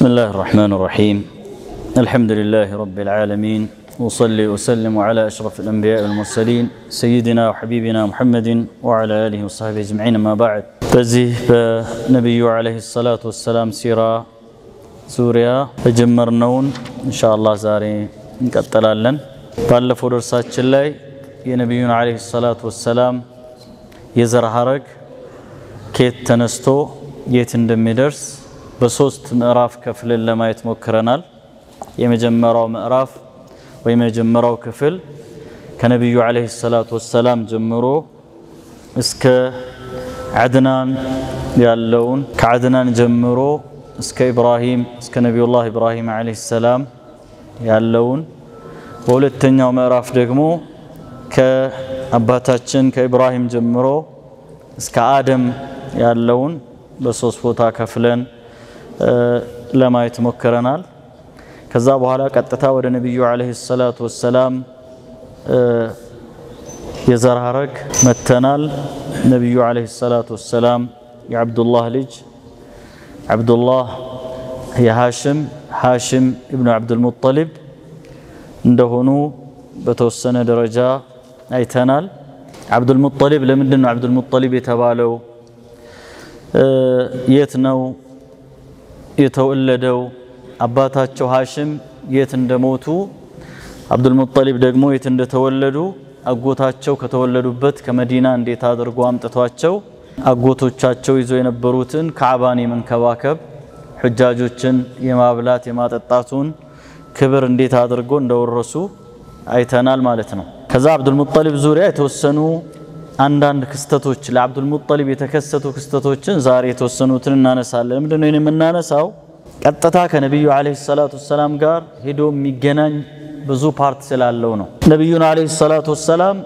بسم الله الرحمن الرحيم الحمد لله رب العالمين وصلي وسلم على أشرف الأنبياء والمرسلين سيدنا وحبيبنا محمد وعلى آله وصحبه أجمعين ما بعد በዚህ በነቢዩ ዓለይሂ ሰላቱ ወሰላም ሲራ ዙሪያ የጀመርነውን ኢንሻአላህ ዛሬ እንቀጥላለን። ባለፈው ደርሳችን ላይ የነቢዩን ዓለይሂ ሰላቱ ወሰላም የዘር ሐረግ ከየት ተነስቶ የት እንደሚደርስ በሶስት ምዕራፍ ከፍለን ለማየት ሞክረናል። የመጀመሪያው ምዕራፍ ወይም የመጀመሪያው ክፍል ከነቢዩ ዓለይሂ ሰላቱ ወሰላም ጀምሮ እስከ ዓድናን ያለውን ከዓድናን ጀምሮ እስከ ኢብራሂም እስከ ነቢዩላህ ኢብራሂም ዓለይሂ ሰላም ያለውን በሁለተኛው ምዕራፍ ደግሞ ከአባታችን ከኢብራሂም ጀምሮ እስከ አደም ያለውን በሶስት ቦታ ከፍለን ለማየት ሞክረናል። ከዛ በኋላ ቀጥታ ወደ ነቢዩ ዓለይሂ ሰላቱ ወሰላም የዘር ሐረግ መተናል። ነቢዩ ዓለይሂ ሰላቱ ወሰላም የዓብዱላህ ልጅ ዓብዱላህ የሃሽም ሃሽም ኢብኑ ዓብዱልሙጠሊብ እንደሆኑ በተወሰነ ደረጃ አይተናል። ዓብዱልሙጠሊብ ለምንድን ነው ዓብዱልሙጠሊብ የተባለው? የት ነው የተወለደው? አባታቸው ሃሽም የት እንደሞቱ፣ ዓብዱልሙጠሊብ ደግሞ የት እንደተወለዱ፣ አጎታቸው ከተወለዱበት ከመዲና እንዴት አድርጎ አምጥቷቸው አጎቶቻቸው ይዞ የነበሩትን ካዕባን የመንከባከብ ሑጃጆችን የማብላት የማጠጣቱን ክብር እንዴት አድርጎ እንደወረሱ አይተናል ማለት ነው። ከዛ ዓብዱልሙጠሊብ ዙሪያ የተወሰኑ አንዳንድ ክስተቶች ለዓብዱልሙጠሊብ የተከሰቱ ክስተቶችን ዛሬ የተወሰኑትን እናነሳለን። ምንድን ነው የምናነሳው? ቀጥታ ከነቢዩ ዓለይሂ ሰላቱ ወሰላም ጋር ሄዶ የሚገናኝ ብዙ ፓርት ስላለው ነው። ነቢዩን ዓለይሂ ሰላቱ ወሰላም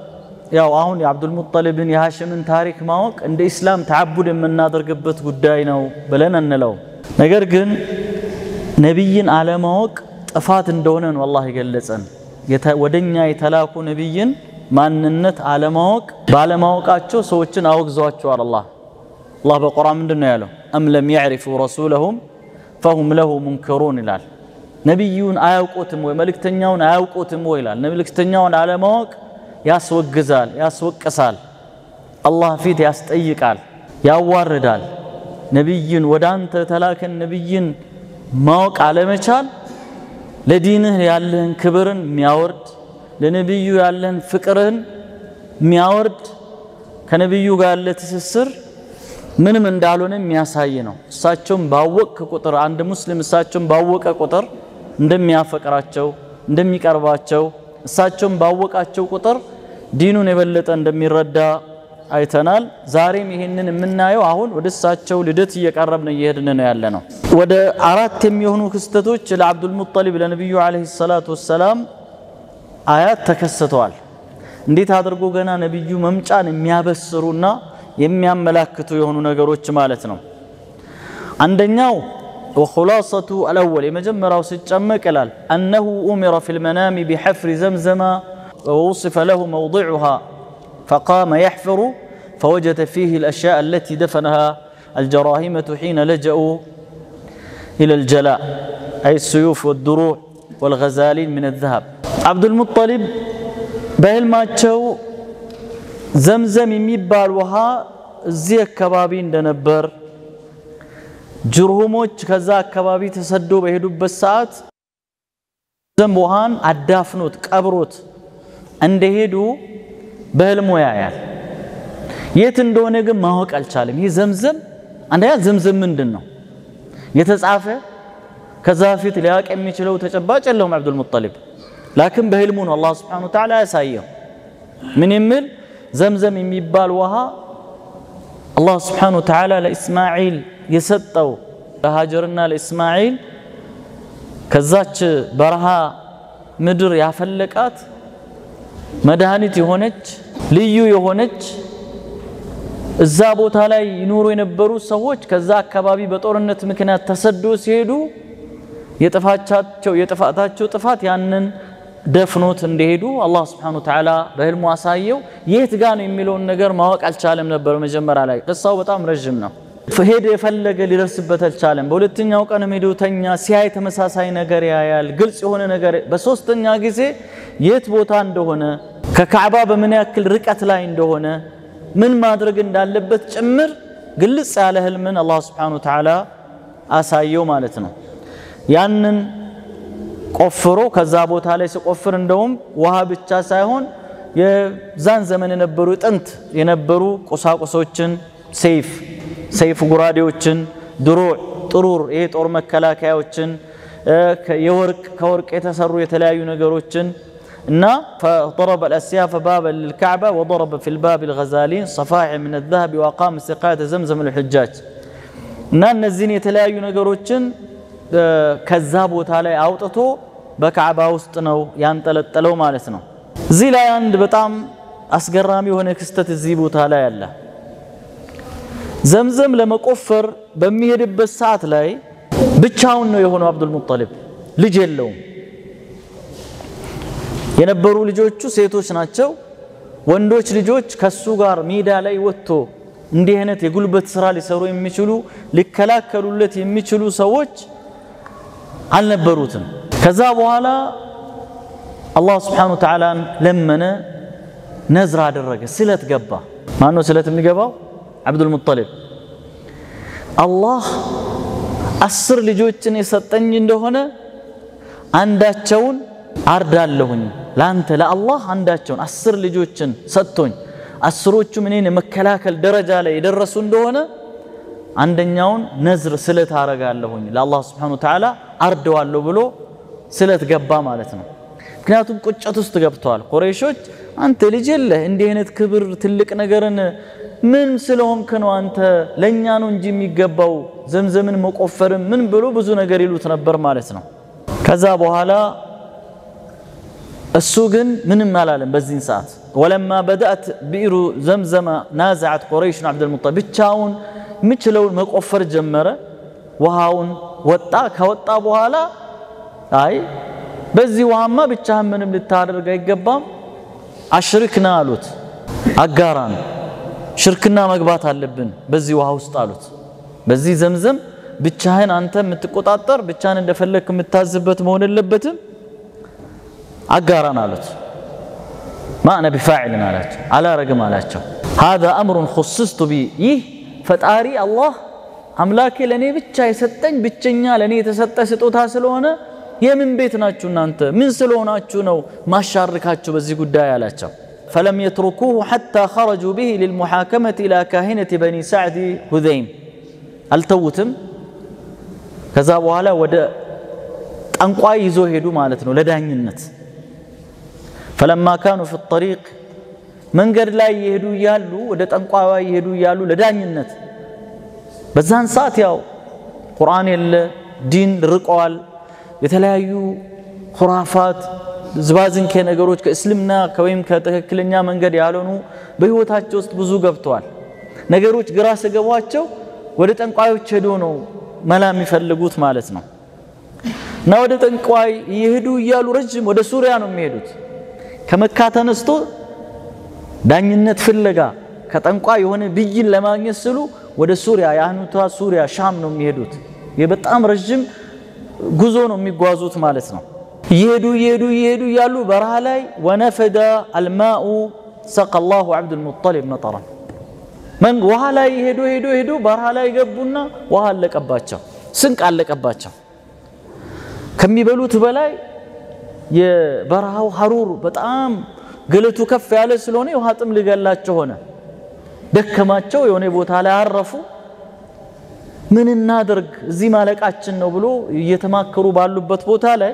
ያው አሁን የዓብዱልሙጠሊብን የሃሽምን ታሪክ ማወቅ እንደ ኢስላም ተዓቡድ የምናደርግበት ጉዳይ ነው ብለን እንለው። ነገር ግን ነቢይን አለማወቅ ጥፋት እንደሆነ ነው አላህ የገለጸን። ወደኛ የተላኩ ነቢይን ማንነት አለማወቅ ባለማወቃቸው ሰዎችን አወግዟቸዋል። አላህ አላህ በቁርአን ምንድን ነው ያለው? አም ለም ያዕሪፉ ረሱለሁም ፈሁም ለሁ ሙንከሩን ይላል። ነቢዩን አያውቁትም ወይ መልእክተኛውን አያውቁትም ወይ ይላል። መልእክተኛውን አለማወቅ ያስወግዛል፣ ያስወቅሳል፣ አላህ ፊት ያስጠይቃል፣ ያዋርዳል። ነቢይን ወደ አንተ የተላከን ነቢይን ማወቅ አለመቻል ለዲንህ ያለህን ክብርን የሚያወርድ ለነቢዩ ያለህን ፍቅርህን የሚያወርድ ከነቢዩ ጋር ያለ ትስስር ምንም እንዳልሆነ የሚያሳይ ነው። እሳቸውም ባወቅ ቁጥር አንድ ሙስሊም እሳቸውም ባወቀ ቁጥር እንደሚያፈቅራቸው እንደሚቀርባቸው እሳቸውም ባወቃቸው ቁጥር ዲኑን የበለጠ እንደሚረዳ አይተናል። ዛሬም ይሄንን የምናየው አሁን ወደ እሳቸው ልደት እየቀረብን እየሄድን ነው ያለ ነው። ወደ አራት የሚሆኑ ክስተቶች ለዓብዱልሙጠሊብ ለነቢዩ ዓለይሂ ሰላቱ ወሰላም آيات تكستوال እንዴት አድርጎ ገና ነብዩ መምጫን የሚያበስሩና የሚያመላክቱ يهونو نگرو ማለት عندن يو وخلاصة الأول يمجمر وسجمك لال أنه أمر في المنام بحفر زمزم ووصف له موضعها فقام يحفر فوجد فيه الأشياء التي دفنها الجراهمة حين لجأوا إلى الجلاء أي السيوف والدروع والغزالين من الذهب አብዱልሙጠሊብ በህልማቸው ዘምዘም የሚባል ውሃ እዚህ አካባቢ እንደነበር ጅርሁሞች ከዛ አካባቢ ተሰዶ በሄዱበት ሰዓት ዘም ውሃን አዳፍኖት ቀብሮት እንደሄዱ በህልሙ ያያል። የት እንደሆነ ግን ማወቅ አልቻለም። ይህ ዘምዘም አንደኛ ዘምዘም ምንድን ነው የተጻፈ ከዛ በፊት ሊያውቅ የሚችለው ተጨባጭ የለውም አብዱል ሙጠሊብ በህልሙ ነው አላህ ስብሓነሁ ወተዓላ ያሳየው። ምን የሚል ዘምዘም የሚባል ውሃ አላህ ስብሓነሁ ወተዓላ ለኢስማዒል የሰጠው ለሃጀርና ለኢስማዒል ከዛች በረሃ ምድር ያፈለቃት መድኃኒት የሆነች ልዩ የሆነች እዛ ቦታ ላይ ይኖሩ የነበሩ ሰዎች ከዛ አካባቢ በጦርነት ምክንያት ተሰዶ ሲሄዱ የጥፋታቸው ጥፋት ያንን ደፍኖት እንደሄዱ አላህ ስብሓነሁ ወተዓላ በህልሙ አሳየው። የት ጋ ነው የሚለውን ነገር ማወቅ አልቻለም ነበር መጀመሪያ ላይ። ቅሳው በጣም ረዥም ነው። ሄደ የፈለገ ሊደርስበት አልቻለም። በሁለተኛው ቀንም ሄዶ ተኛ። ሲያይ ተመሳሳይ ነገር ያያል፣ ግልጽ የሆነ ነገር። በሶስተኛ ጊዜ የት ቦታ እንደሆነ ከካዕባ በምን ያክል ርቀት ላይ እንደሆነ ምን ማድረግ እንዳለበት ጭምር ግልጽ ያለ ህልምን አላህ ስብሓነሁ ወተዓላ አሳየው ማለት ነው። ያንን ቆፍሮ ከዛ ቦታ ላይ ሲቆፍር እንደውም ውሃ ብቻ ሳይሆን የዛን ዘመን የነበሩ ጥንት የነበሩ ቁሳቁሶችን ሰይፍ ሰይፍ ጉራዴዎችን፣ ድሮዕ ጥሩር ይሄ ጦር መከላከያዎችን፣ የወርቅ ከወርቅ የተሰሩ የተለያዩ ነገሮችን እና فضرب الأسياف بابا للكعبة وضرب في الباب الغزالين صفائح من الذهب وأقام سقاية زمزم للحجاج እና እነዚህን የተለያዩ ነገሮችን ከዛ ቦታ ላይ አውጥቶ በካዕባ ውስጥ ነው ያንጠለጠለው ማለት ነው። እዚህ ላይ አንድ በጣም አስገራሚ የሆነ ክስተት እዚህ ቦታ ላይ አለ። ዘምዘም ለመቆፈር በሚሄድበት ሰዓት ላይ ብቻውን ነው የሆነው። አብዱል ሙጠሊብ ልጅ የለውም። የነበሩ ልጆቹ ሴቶች ናቸው። ወንዶች ልጆች ከሱ ጋር ሜዳ ላይ ወጥቶ እንዲህ አይነት የጉልበት ስራ ሊሰሩ የሚችሉ ሊከላከሉለት የሚችሉ ሰዎች አልነበሩትም። ከዛ በኋላ አላህ ስብሓነሁ ወተዓላን ለመነ፣ ነዝር አደረገ፣ ስለት ገባ። ማን ነው ስለት የሚገባው? አብዱል ሙጠሊብ አላህ አስር ልጆችን የሰጠኝ እንደሆነ አንዳቸውን አርዳለሁኝ ለአንተ ለአላህ አንዳቸውን አስር ልጆችን ሰጥቶኝ አስሮቹም እኔን የመከላከል ደረጃ ላይ የደረሱ እንደሆነ አንደኛውን ነዝር ስለት አረጋለሁኝ ለአላህ ስብሓነሁ ወተዓላ አርደዋለሁ ብሎ ስለት ገባ ማለት ነው። ምክንያቱም ቁጭት ውስጥ ገብተዋል ቁረይሾች። አንተ ልጅ የለህ እንዲህ አይነት ክብር ትልቅ ነገርን ምን ስለሆንክ ነው አንተ ለእኛ ነው እንጂ የሚገባው ዘምዘምን መቆፈርም ምን ብሎ ብዙ ነገር ይሉት ነበር ማለት ነው። ከዛ በኋላ እሱ ግን ምንም አላለም በዚህን ሰዓት ወለማ በደአት ቢሩ ዘምዘመ ናዘዓት ቁረይሽን አብደልሙጠሊብ ብቻውን የሚችለውን መቆፈር ጀመረ። ውሃውን ወጣ። ከወጣ በኋላ አይ በዚህ ውሃማ ብቻህን ምንም ልታደርግ አይገባም፣ አሽርክና አሉት። አጋራን ሽርክና መግባት አለብን በዚህ ውሃ ውስጥ አሉት። በዚህ ዘምዘም ብቻህን አንተ የምትቆጣጠር ብቻህን እንደፈለግክ የምታዝበት መሆን የለበትም፣ አጋራን አሉት። ማእነ ቢፋዕልን አላቸው፣ አላረግም አላቸው። ሃዛ አምሩን ኹስስቱ ቢ ይህ ፈጣሪ አላህ አምላኬ ለእኔ ብቻ የሰጠኝ ብቸኛ ለእኔ የተሰጠ ስጦታ ስለሆነ የምን ቤት ናችሁ እናንተ? ምን ስለሆናችሁ ነው ማሻርካችሁ በዚህ ጉዳይ አላቸው። ፈለም የትሩኩሁ ሐታ ኸረጁ ብህ ልልሙሓከመት ኢላ ካሂነት በኒ ሳዕድ ሁዘይም አልተዉትም። ከዛ በኋላ ወደ ጠንቋይ ይዞ ሄዱ ማለት ነው ለዳኝነት። ፈለማ ካኑ ፊ ጠሪቅ መንገድ ላይ የሄዱ እያሉ ወደ ጠንቋይ የሄዱ እያሉ ለዳኝነት በዛን ሰዓት ያው ቁርአን የለ ዲን ርቀዋል። የተለያዩ ሁራፋት ዝባዝንኬ ነገሮች ከእስልምና ወይም ከትክክለኛ መንገድ ያልሆኑ በህይወታቸው ውስጥ ብዙ ገብተዋል። ነገሮች ግራ ስገቧቸው ወደ ጠንቋዮች ሄዶ ነው መላ የሚፈልጉት ማለት ነው። እና ወደ ጠንቋይ እየሄዱ እያሉ ረጅም ወደ ሱሪያ ነው የሚሄዱት። ከመካ ተነስቶ ዳኝነት ፍለጋ ከጠንቋይ የሆነ ብይን ለማግኘት ስሉ ወደ ሱሪያ የአሁኗ ሱሪያ ሻም ነው የሚሄዱት። በጣም ረዥም ጉዞ ነው የሚጓዙት ማለት ነው። እየሄዱ እየሄዱ እየሄዱ እያሉ በረሃ ላይ ወነፈደ አልማኡ ሰቀ ላሁ ዓብዱልሙጠሊብ መጠራን መን ውሃ ላይ ሄዶ ሄዶ ሄዶ በረሃ ላይ ገቡና ውሃ አለቀባቸው፣ ስንቅ አለቀባቸው። ከሚበሉት በላይ የበረሃው ሀሩር በጣም ግለቱ ከፍ ያለ ስለሆነ የውሃ ጥም ሊገላቸው ሆነ። ደከማቸው። የሆነ ቦታ ላይ አረፉ። ምን እናደርግ እዚህ ማለቃችን ነው ብሎ እየተማከሩ ባሉበት ቦታ ላይ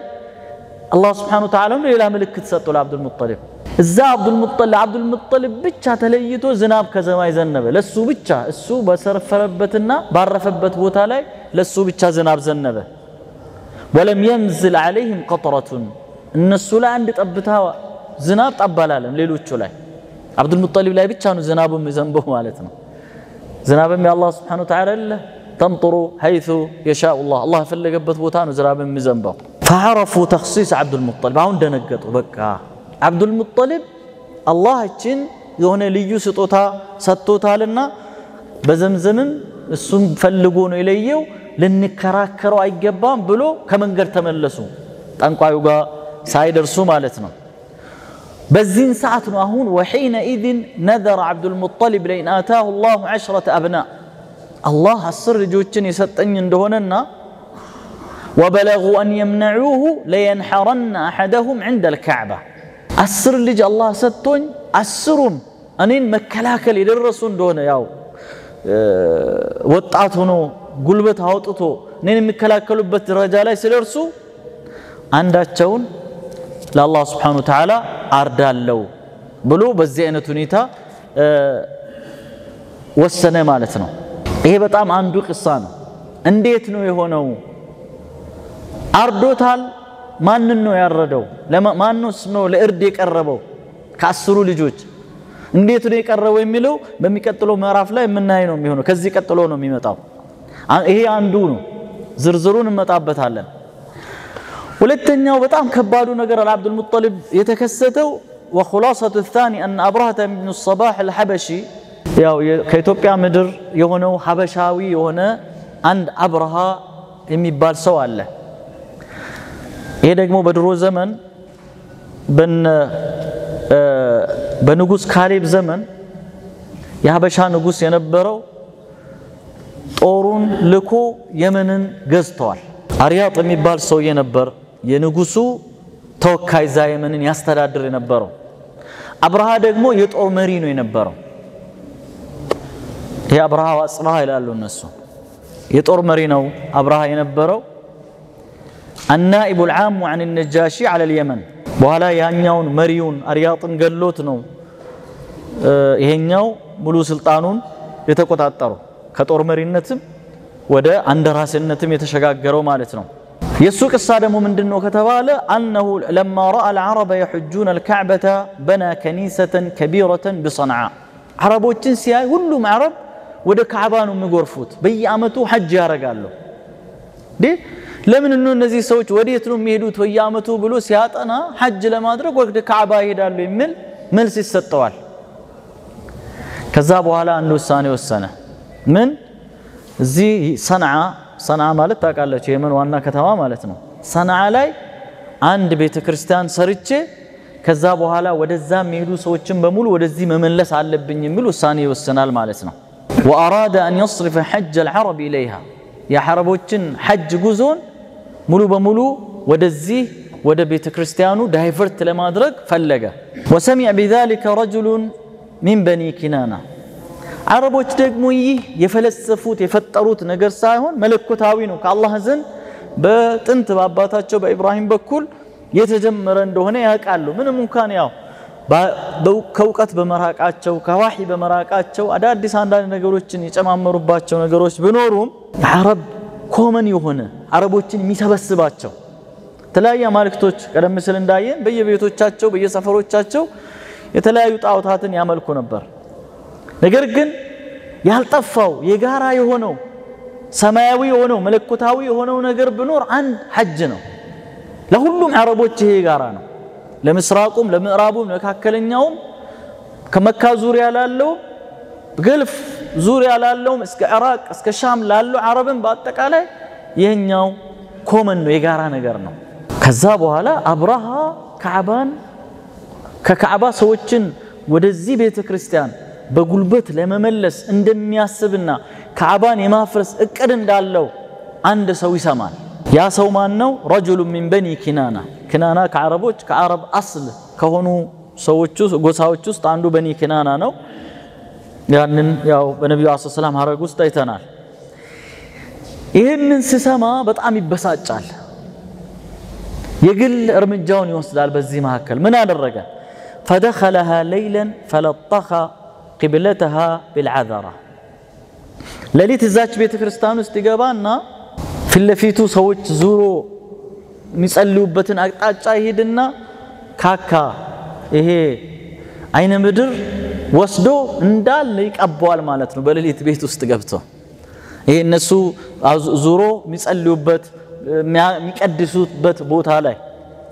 አላህ ስብሓነሁ ወተዓላ ሌላ ምልክት ሰጡ ለአብዱልሙጠሊብ። እዛ አብዱልሙጠሊብ ብቻ ተለይቶ ዝናብ ከሰማይ ዘነበ። ለሱ ብቻ እሱ በሰፈረበትና ባረፈበት ቦታ ላይ ለሱ ብቻ ዝናብ ዘነበ። ወለም የንዝል ዓለይህም ቀጥረቱን እነሱ ላይ አንድ ጠብታ ዝናብ ጠብ አላለም። ሌሎቹ ላይ አብዱልሙጠሊብ ላይ ብቻ ነው ዝናቡ የሚዘንበው ማለት ነው። ዝናብም የአላህ ስብሓነሁ ወተዓላ አለ ተምጥሩ ሐይሱ የሻኡ ላህ አላህ የፈለገበት ቦታ ነው ዝናብ የሚዘንበው። ፈዐረፉ ተኽሲስ አብዱልሙጠሊብ አሁን ደነገጡ። በቃ አብዱልሙጠሊብ አላህ እችን የሆነ ልዩ ስጦታ ሰጥቶታልና በዘምዘምም እሱም ፈልጎ ነው የለየው፣ ልንከራከረው አይገባም ብሎ ከመንገድ ተመለሱ። ጠንቋዩ ጋር ሳይደርሱ ማለት ነው። በዚህን ሰዓት ነው አሁን ወሒነ ኢዝን ነዘረ ዓብዱልሙጠሊብ ለኢን አታሁ ላሁ ዐሽረተ አብና አላህ አስር ልጆችን የሰጠኝ እንደሆነና ወበለጉ አን የምነዑሁ ለየንሐረነ አሐደሁም ዕንደ ልካዕባ አስር ልጅ አላህ ሰጥቶኝ አስሩም እኔን መከላከል የደረሱ እንደሆነ ያው ወጣት ሆኖ ጉልበት አውጥቶ እኔን የሚከላከሉበት ደረጃ ላይ ሲደርሱ አንዳቸውን ለአላህ ስብሓነ ወተዓላ አርዳለው ብሎ በዚህ አይነት ሁኔታ ወሰነ ማለት ነው። ይሄ በጣም አንዱ ቅሳ ነው። እንዴት ነው የሆነው? አርዶታል። ማንን ነው ያረደው? ማንስ ነው ለእርድ የቀረበው? ከአስሩ ልጆች እንዴት ነው የቀረበው የሚለው በሚቀጥለው ምዕራፍ ላይ የምናይ ነው የሚሆነው። ከዚህ ቀጥሎ ነው የሚመጣው። ይሄ አንዱ ነው። ዝርዝሩን እንመጣበታለን። ሁለተኛው በጣም ከባዱ ነገር አልዓብዱልሙጠሊብ የተከሰተው ወኹላሰቱ ታኒ አን አብረሃተ ብኑ ሰባሕ አልሐበሺ ያው ከኢትዮጵያ ምድር የሆነው ሀበሻዊ የሆነ አንድ አብርሃ የሚባል ሰው አለ። ይሄ ደግሞ በድሮ ዘመን በንጉስ ካሌብ ዘመን የሀበሻ ንጉስ የነበረው ጦሩን ልኮ የመንን ገዝተዋል። አርያጥ የሚባል ሰውዬ ነበር የንጉሱ ተወካይ ዛ የመንን ያስተዳድር የነበረው። አብርሃ ደግሞ የጦር መሪ ነው የነበረው። ይሄ አብርሃ ወአጽብሃ ይላሉ እነሱ። የጦር መሪ ነው አብርሃ የነበረው። አናኢቡ ልዓሙ አን ነጃሺ አለ ልየመን በኋላ ያኛውን መሪውን አርያጥን ገሎት ነው ይሄኛው ሙሉ ስልጣኑን የተቆጣጠረው ከጦር መሪነትም ወደ አንደራስነትም የተሸጋገረው ማለት ነው። የእሱ ቅሳ ደግሞ ምንድን ነው ከተባለ አነሁ ለማ ረአ አልዓረበ የሑጁነ አልካዕበተ በና ከኒሰተን ከቢረተን ብሰንዓ ዓረቦችን ሲያይ ሁሉም ዓረብ ወደ ካዕባ ነው የሚጎርፉት። በየአመቱ ሐጅ ያደርጋሉ። ለምን ነው እነዚህ ሰዎች ወዴት ነው የሚሄዱት በየአመቱ ብሎ ሲያጠና ሐጅ ለማድረግ ወደ ካዕባ ይሄዳሉ የሚል መልስ ይሰጠዋል። ከዛ በኋላ አንድ ውሳኔ ወሰነ። ምን እዚህ ሰንዓ ሰንዓ ማለት ታውቃላችሁ፣ የመን ዋና ከተማ ማለት ነው። ሰንዓ ላይ አንድ ቤተ ክርስቲያን ሰርቼ ከዛ በኋላ ወደዛ የሚሄዱ ሰዎችን በሙሉ ወደዚህ መመለስ አለብኝ የሚል ውሳኔ ይወስናል ማለት ነው። ወአራደ አን የስሪፈ ሐጅ አልዓረብ ኢለይሃ የሐረቦችን ሐጅ ጉዞን ሙሉ በሙሉ ወደዚህ ወደ ቤተ ክርስቲያኑ ዳይቨርት ለማድረግ ፈለገ። ወሰሚዐ ቢዛሊከ ረጁሉን ሚን በኒ ኪናና አረቦች ደግሞ ይህ የፈለሰፉት የፈጠሩት ነገር ሳይሆን መለኮታዊ ነው ከአላህ ዘንድ በጥንት በአባታቸው በኢብራሂም በኩል የተጀመረ እንደሆነ ያውቃሉ። ምንም እንኳን ያው ከእውቀት በመራቃቸው ከዋሒ በመራቃቸው አዳዲስ አንዳንድ ነገሮችን የጨማመሩባቸው ነገሮች ቢኖሩም የአረብ ኮመን የሆነ አረቦችን የሚሰበስባቸው የተለያዩ አማልክቶች ቀደም ሲል እንዳየን በየቤቶቻቸው በየሰፈሮቻቸው የተለያዩ ጣዖታትን ያመልኩ ነበር። ነገር ግን ያልጠፋው የጋራ የሆነው ሰማያዊ የሆነው መለኮታዊ የሆነው ነገር ቢኖር አንድ ሐጅ ነው። ለሁሉም አረቦች ይሄ የጋራ ነው። ለምስራቁም፣ ለምዕራቡም፣ ለመካከለኛውም ከመካ ዙሪያ ላለው ገልፍ ዙሪያ ላለውም እስከ ኢራቅ እስከ ሻም ላለው አረብን በአጠቃላይ ይህኛው ኮመን ነው የጋራ ነገር ነው። ከዛ በኋላ አብርሃ ካዕባን ከካዕባ ሰዎችን ወደዚህ ቤተ ክርስቲያን በጉልበት ለመመለስ እንደሚያስብና ካዕባን የማፍረስ እቅድ እንዳለው አንድ ሰው ይሰማል። ያ ሰው ማን ነው? ረጁሉ ሚን በኒ ኪናና ኪናና ከአረቦች ከአረብ አስል ከሆኑ ሰዎች ጎሳዎች ውስጥ አንዱ በኒ ኪናና ነው። ያንን ያው በነቢዩ ስ ሰላም ሀረግ ውስጥ አይተናል። ይህንን ስሰማ በጣም ይበሳጫል። የግል እርምጃውን ይወስዳል። በዚህ መካከል ምን አደረገ? ፈደኸለሃ ለይለን ፈለጠኸ ቂብለተሃ ቢልዓዘራ ሌሊት እዛች ቤተ ክርስቲያን ውስጥ ይገባና ፊት ለፊቱ ሰዎች ዙሮ ميسالو باتن اقطاع هيدنا كاكا إيه اين مدر وسدو اندال ليك ابوال مالتنا بلليت بيت استغبطو إيه نسو زورو ميسالو بات ميقدسو بات بوتا لاي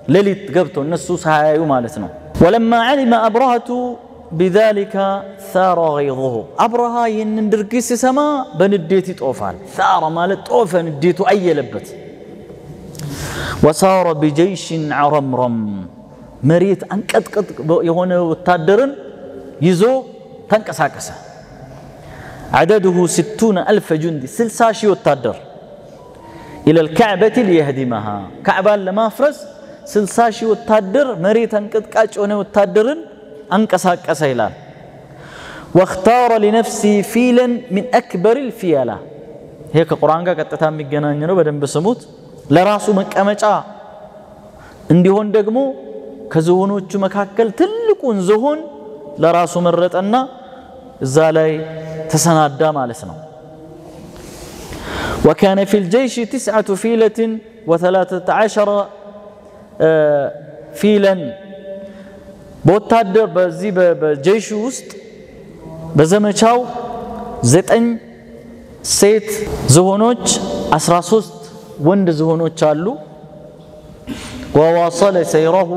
ليليت غبطو نسو سايو مالتنا ولما علم ابرهة بذلك ثار غيظه ابرها ين سما بنديتي طوفان ثار مالت طوفان ديتو اي لبت ወሳረ ቢጀይሽን ዐረምረም መሬት አንቀጥቅጥ የሆነ ወታደርን ይዞ ተንቀሳቀሰ። ዐደድሁ ስቱነ አልፈ ጁንዲ ስልሳ ሺህ ወታደር ኢለል ከዕበቲ ሊየህዲመሃ ካዕባን ለማፍረስ ስልሳ ሺህ ወታደር መሬት አንቀጥቃጭ የሆነ ወታደርን አንቀሳቀሰ ይላል። ወእኽታረ ሊነፍሲ ፊለን ሚን አክበር ልፊያላ ይሄ ከቁርአን ጋር ቀጥታ የሚገናኝ ነው። በደንብ ስሙት። ለራሱ መቀመጫ እንዲሆን ደግሞ ከዝሆኖቹ መካከል ትልቁን ዝሆን ለራሱ መረጠና እዛ ላይ ተሰናዳ ማለት ነው። ወካነ ፊ ልጀይሽ ትስዓቱ ፊለትን ወተላተተ ዐሸረ ፊለን በወታደር በዚህ በጀይሹ ውስጥ በዘመቻው ዘጠኝ ሴት ዝሆኖች 13 ወንድ ዝሆኖች አሉ። ወዋሰለ ሰይረሁ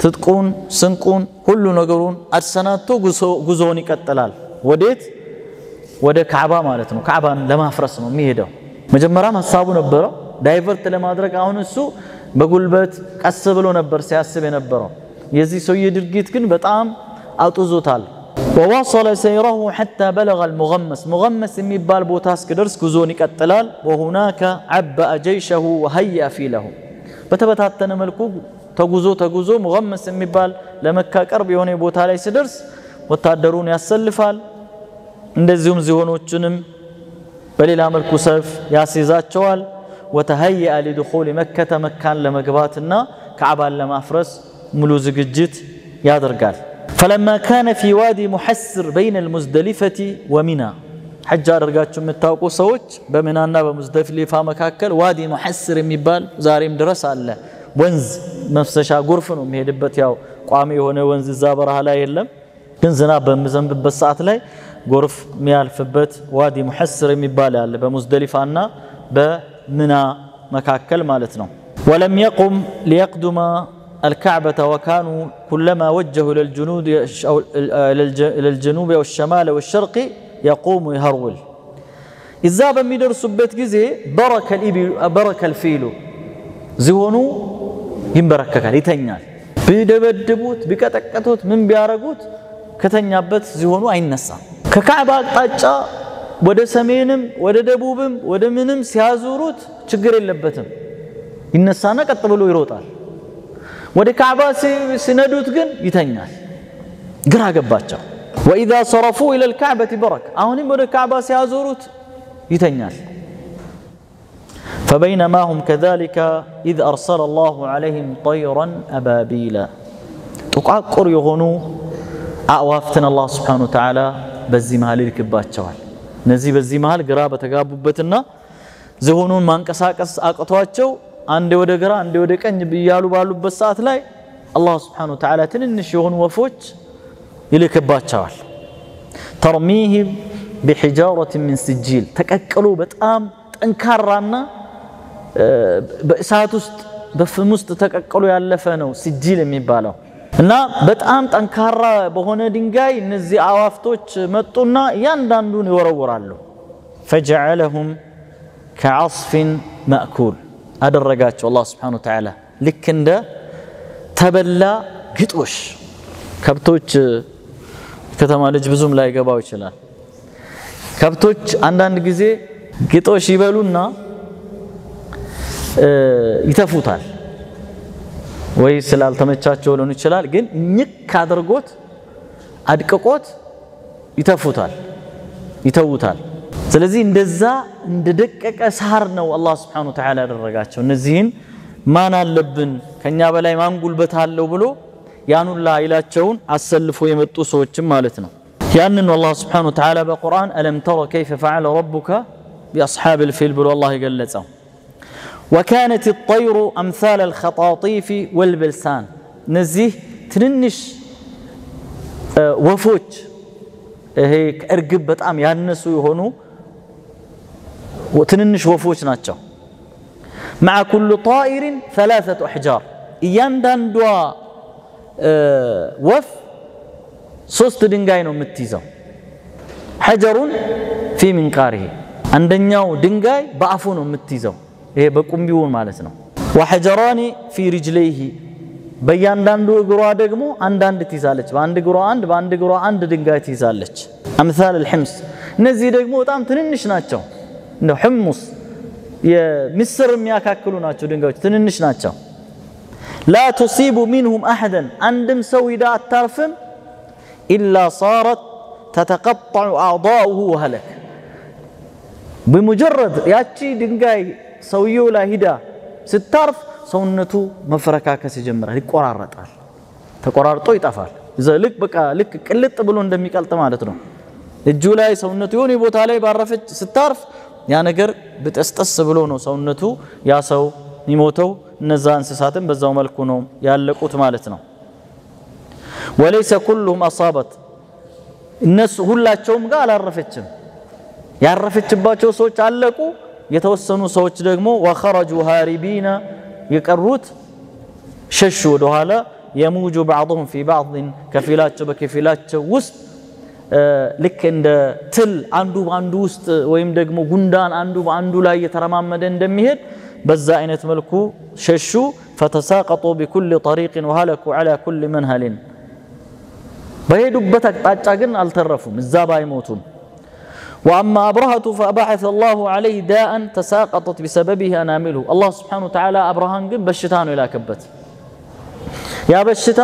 ትጥቁን፣ ስንቁን፣ ሁሉ ነገሩን አሰናድቶ ጉዞውን ይቀጥላል። ወዴት? ወደ ካዕባ ማለት ነው። ካዕባን ለማፍረስ ነው የሚሄደው። መጀመሪያም ሀሳቡ ነበረው ዳይቨርት ለማድረግ አሁን እሱ በጉልበት ቀስ ብሎ ነበር ሲያስብ የነበረው። የዚህ ሰውዬ ድርጊት ግን በጣም አውጥዞታል። ወዋሰለ ሰይረሁ ሐታ በለገ አልሙገመስ ሙገመስ የሚባል ቦታ እስክደርስ ጉዞን ይቀጥላል። ወሁናከ ዐበአ ጀይሸሁ ወሀየአ ፊለሁ በተበታተነ መልኩ ተጉዞ ተጉዞ ሙገመስ የሚባል ለመካ ቅርብ የሆነ ቦታ ላይ ሲደርስ ወታደሩን ያሰልፋል። እንደዚሁም ዝሆኖቹንም በሌላ መልኩ ሰልፍ ያስይዛቸዋል። ወተሀየአ ሊድኹል መከተ መካን ለመግባትና ካዕባን ለማፍረስ ሙሉ ዝግጅት ያደርጋል። ፈለማ ካነ ፊ ዋዲ ሙሐስር በይነ ልሙዝደሊፈቲ ወሚና ሐጅ አድርጋችሁ የምታውቁ ሰዎች በሚናና በሙዝደሊፋ መካከል ዋዲ ሙሐስር የሚባል ዛሬም ድረስ አለ። ወንዝ መፍሰሻ ጎርፍ ነው የሚሄድበት። ያው ቋሚ የሆነ ወንዝ እዛ በረሃ ላይ የለም፣ ግን ዝናብ በሚዘንብበት ሰዓት ላይ ጎርፍ የሚያልፍበት ዋዲ ሙሐስር የሚባል አለ በሙዝደሊፋና በሚና መካከል ማለት ነው። ወለም የቁም ሊየቅዱመ الكعبة وكانوا كلما وجهوا إلى الجنود إلى الجنوب والشمال والشرق يقوم يهرول إذا بمدرسوا بيت جزي برك الإبل برك الفيل زونو ينبرككال يتنيال بيدبدبوت بكتكتوت من بيارغوت ከተኛበት ዝሆኑ አይነሳም። ከካዕባ አቅጣጫ ወደ ሰሜንም ወደ ደቡብም ወደ ምንም ሲያዙሩት ችግር የለበትም። ይነሳና ቀጥ ብሎ ይሮጣል። ወደ ካዕባ ሲነዱት ግን ይተኛል። ግራ ገባቸው። ወኢዛ ሰረፉ ኢለል ካዕበቲ በረክ አሁንም ወደ ካዕባ ሲያዞሩት ይተኛል። ፈበይነማ ሁም ከዛሊከ ኢዝ አርሰለ አላሁ ዐለይሂም ጠይረን አባቢላ ጥቋቁር የሆኑ አዕዋፍትን አላህ ስብሓነሁ ወተዓላ በዚህ መሃል ይልክባቸዋል። እነዚህ በዚህ መሃል ግራ በተጋቡበትና ዝሆኑን ማንቀሳቀስ አቅቷቸው አንዴ ወደ ግራ አንዴ ወደ ቀኝ እያሉ ባሉበት ሰዓት ላይ አላህ ስብሓነሁ ወተዓላ ትንንሽ የሆኑ ወፎች ይልክባቸዋል። ተርሚሂም ቢሒጃረትን ሚን ስጂል ተቀቅሎ በጣም ጠንካራና በእሳት ውስጥ በፍም ውስጥ ተቀቅሎ ያለፈ ነው ስጂል የሚባለው እና በጣም ጠንካራ በሆነ ድንጋይ እነዚህ አዋፍቶች መጡና እያንዳንዱን ይወረውራሉ። ፈጀዐለሁም ከዐስፊን መእኩል አደረጋቸው አላህ ስብሓነሁ ወተዓላ ልክ እንደ ተበላ ግጦሽ። ከብቶች ከተማ ልጅ ብዙም ላይገባው ይችላል። ከብቶች አንዳንድ ጊዜ ግጦሽ ይበሉና ይተፉታል። ወይ ስላልተመቻቸው ሊሆን ይችላል። ግን ኝክ አድርጎት አድቅቆት ይተፉታል፣ ይተውታል። ስለዚህ እንደዛ እንደደቀቀ ሳር ነው አላህ ስብሓነሁ ወተዓላ ያደረጋቸው። እነዚህን ማን አለብን ከኛ በላይ ማን ጉልበት አለው ብሎ ያኑላ ኃይላቸውን አሰልፎ የመጡ ሰዎችም ማለት ነው። ያንን ነው አላህ ስብሓነሁ ወተዓላ በቁርአን አለም ተረ ከይፈ ፈዐለ ረቡከ ቢአስሓብል ፊል ብሎ አላህ የገለጸው። ወካነት ጠይሩ አምሳል አልኸጣጢፊ ወልበልሳን እነዚህ ትንንሽ ወፎች ይሄ ከእርግብ በጣም ያነሱ የሆኑ ትንንሽ ወፎች ናቸው። መዓ ኩሉ ጣኢሪን ሰላሰቱ አሕጃር እያንዳንዷ ወፍ ሶስት ድንጋይ ነው የምትይዘው። ሐጀሩን ፊ ሚንቃሪሂ አንደኛው ድንጋይ በአፉ ነው የምትይዘው፣ ይሄ በቁምቢውን ማለት ነው። ወሐጀራኒ ፊ ሪጅለይሂ በእያንዳንዱ እግሯ ደግሞ አንዳንድ ትይዛለች። በአንድ እግሯ አንድ፣ በአንድ እግሯ አንድ ድንጋይ ትይዛለች። አምሳል አልሕምስ እነዚህ ደግሞ በጣም ትንንሽ ናቸው። እንደ ሕሙስ የምስር የሚያካክሉ ናቸው። ድንጋዮች ትንንሽ ናቸው። ላ ቱሲቡ ሚንሁም አሐደን አንድም ሰው ሂዳ አታርፍም። ኢላ ሳረት ተተቀጠዑ አዕዳኡሁ ወሀለክ በሙጀረድ ያቺ ድንጋይ ሰውየው ላይ ሂዳ ስታርፍ ሰውነቱ መፈረካከስ ይጀምራል፣ ይቆራረጣል፣ ተቆራርጦ ይጠፋል። ልክ በቃ ልክ ቅልጥ ብሎ እንደሚቀልጥ ማለት ነው። እጁ ላይ ሰውነቱ የሆነ ቦታ ላይ ባረፈች ስታርፍ يا نجر بتستس بلونو سونتو يا سو نيموتو نزان سساتن بزو ملكونو يا لكوت مالتنا وليس كلهم أصابت الناس هلا توم قال عرفتهم يا عرفت باتو صوت علقوا يتوسنوا صوت دغمو وخرجوا هاربين يقروت ششوا دوهالا يموج بعضهم في بعض كفيلات بكفيلات وسط ልክ እንደ ትል አንዱ በአንዱ ውስጥ ወይም ደግሞ ጉንዳን አንዱ በአንዱ ላይ እየተረማመደ እንደሚሄድ በዛ አይነት መልኩ ሸሹ። ፈተሳቀጡ ቢኩል ጠሪቅን ወሀለኩ ዐላ ኩል መንሀልን በሄዱበት አቅጣጫ ግን አልተረፉም፣ እዛ ባይሞቱም። ወአማ አብረሃቱ ፈበዐሰ አላሁ ዐለይህ ዳአን ተሳቀጠት ቢሰበቢህ አናሚልሁ አላህ ስብሓነሁ ወተዓላ አብርሃን ግን በሽታ ነው የላከበት። ያ በሽታ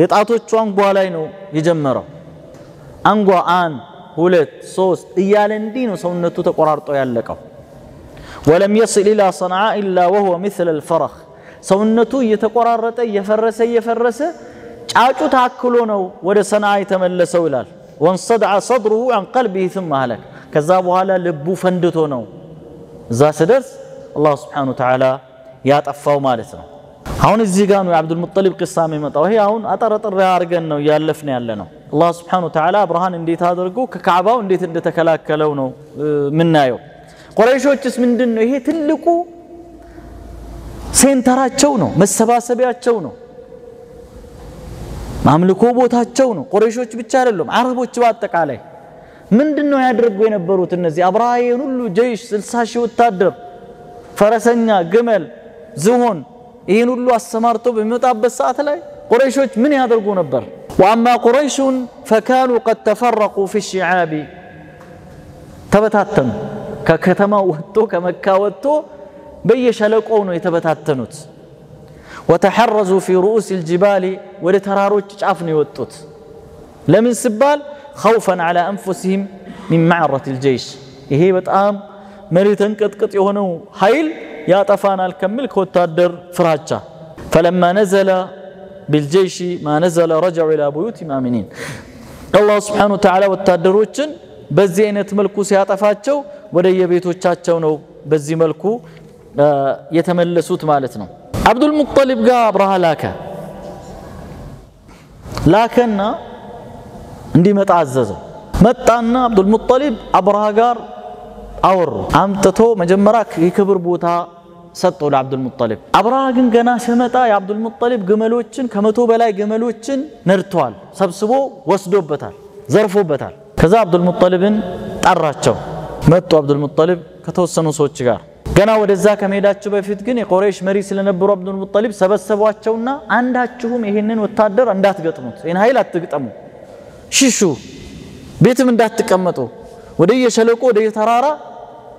የጣቶቹ አንጓ ላይ ነው የጀመረው። አንጓ አንድ ሁለት ሶስት እያለ እንዲህ ነው ሰውነቱ ተቆራርጦ ያለቀው። ወለም የስል ኢላ ሰንዓ ኢላ ወሁወ ሚስለ አልፈረኽ ሰውነቱ እየተቆራረጠ እየፈረሰ እየፈረሰ ጫጩ ታክሎ ነው ወደ ሰንዓ የተመለሰው ይላል። ወንሰድዐ ሰድሩሁ አን ቀልቢህ ثم አህለክ ከዛ በኋላ ልቡ ፈንድቶ ነው እዛ ስደርስ አላህ ስብሓነሁ ወተዓላ ያጠፋው ማለት ነው። አሁን እዚህ ጋር ነው የአብዱልሙጠሊብ ቅሳ የሚመጣው። ይሄ አሁን አጠረጥር አድርገን ነው እያለፍን ያለ ነው። አላህ ስብሓነሁ ወተዓላ አብርሃን እንዴት አድርጎ ከካዕባው እንዴት እንደተከላከለው ነው የምናየው። ቁረይሾችስ ምንድን ነው? ይሄ ትልቁ ሴንተራቸው ነው፣ መሰባሰቢያቸው ነው፣ አምልኮ ቦታቸው ነው። ቁረይሾች ብቻ አይደሉም፣ አረቦች በአጠቃላይ ምንድን ነው ያደርጉ የነበሩት እነዚህ አብርሃ ሁሉ ጀይሽ ስልሳ ሺህ ወታደር ፈረሰኛ፣ ግመል፣ ዝሆን ይህን ሁሉ አሰማርቶ በሚመጣበት ሰዓት ላይ ቁረይሾች ምን ያደርጉ ነበር? ወአማ ቁረይሹን ፈካኑ ቀድ ተፈረቁ ፊ ሺዓቢ ተበታተኑ። ከከተማ ወጥቶ ከመካ ወጥቶ በየሸለቆው ነው የተበታተኑት። ወተሐረዙ ፊ ሩኡስ ልጅባሊ ወደ ተራሮች ጫፍ ነው የወጡት። ለምን ሲባል ኸውፈን ዐላ አንፉሲሂም ሚን ማዕረት ልጀይሽ ይሄ በጣም መሬት ተንቀጥቅጥ የሆነው ኃይል ያጠፋናል ከሚል ከወታደር ፍራቻ ፈለማ ነዘለ ቢልጀይሺ ማ ነዘለ ረጀዑ ኢላ ቡዩቲሂም አሚኒን አላህ ስብሓነሁ ወተዓላ ወታደሮችን በዚህ አይነት መልኩ ሲያጠፋቸው ወደ የቤቶቻቸው ነው በዚህ መልኩ የተመለሱት ማለት ነው። አብዱልሙጠሊብ ጋር አብርሃ ላከ ላከና እንዲመጣ አዘዘው። መጣና አብዱልሙጠሊብ አብርሃ ጋር አወሩ። አምጥቶ መጀመሪያ የክብር ቦታ ሰጠው ለአብዱልሙጠሊብ። አብርሃ ግን ገና ሲመጣ የአብዱልሙጠሊብ ግመሎችን ከመቶ በላይ ግመሎችን ነድተዋል፣ ሰብስቦ ወስዶበታል፣ ዘርፎበታል። ከዛ አብዱልሙጠሊብን ጠራቸው። መጡ አብዱልሙጠሊብ ከተወሰኑ ሰዎች ጋር። ገና ወደዛ ከመሄዳቸው በፊት ግን የቆሬሽ መሪ ስለነበሩ አብዱልሙጠሊብ ሰበሰቧቸውና አንዳችሁም ይሄንን ወታደር እንዳትገጥሙት፣ ይህን ኃይል አትግጠሙ፣ ሽሹ፣ ቤትም እንዳትቀመጡ፣ ወደ የሸለቆ ወደ የተራራ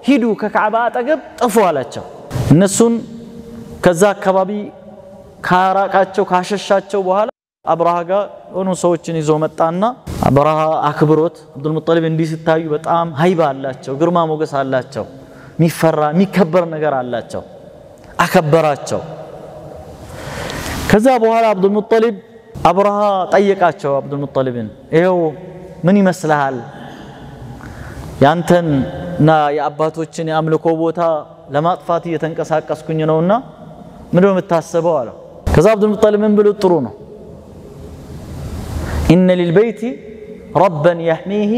ሂዱ፣ ከካዕባ አጠገብ ጥፉ አላቸው። እነሱን ከዛ አካባቢ ካራቃቸው ካሸሻቸው በኋላ አብርሃ ጋር የሆኑ ሰዎችን ይዞ መጣና አብርሃ አክብሮት አብዱልሙጠሊብ እንዲህ ሲታዩ በጣም ሀይባ አላቸው፣ ግርማ ሞገስ አላቸው፣ የሚፈራ የሚከበር ነገር አላቸው። አከበራቸው። ከዛ በኋላ አብዱልሙጠሊብ አብርሃ ጠየቃቸው አብዱልሙጠሊብን ይኸው ምን ይመስልሃል ያንተን እና የአባቶችን የአምልኮ ቦታ ለማጥፋት እየተንቀሳቀስኩኝ ነውና ምንድነው የምታስበው አለው። ከዛ አብዱልሙጠሊብ ምን ብሎ ጥሩ ነው ኢነ ሊልበይቲ ረበን የሕሚህ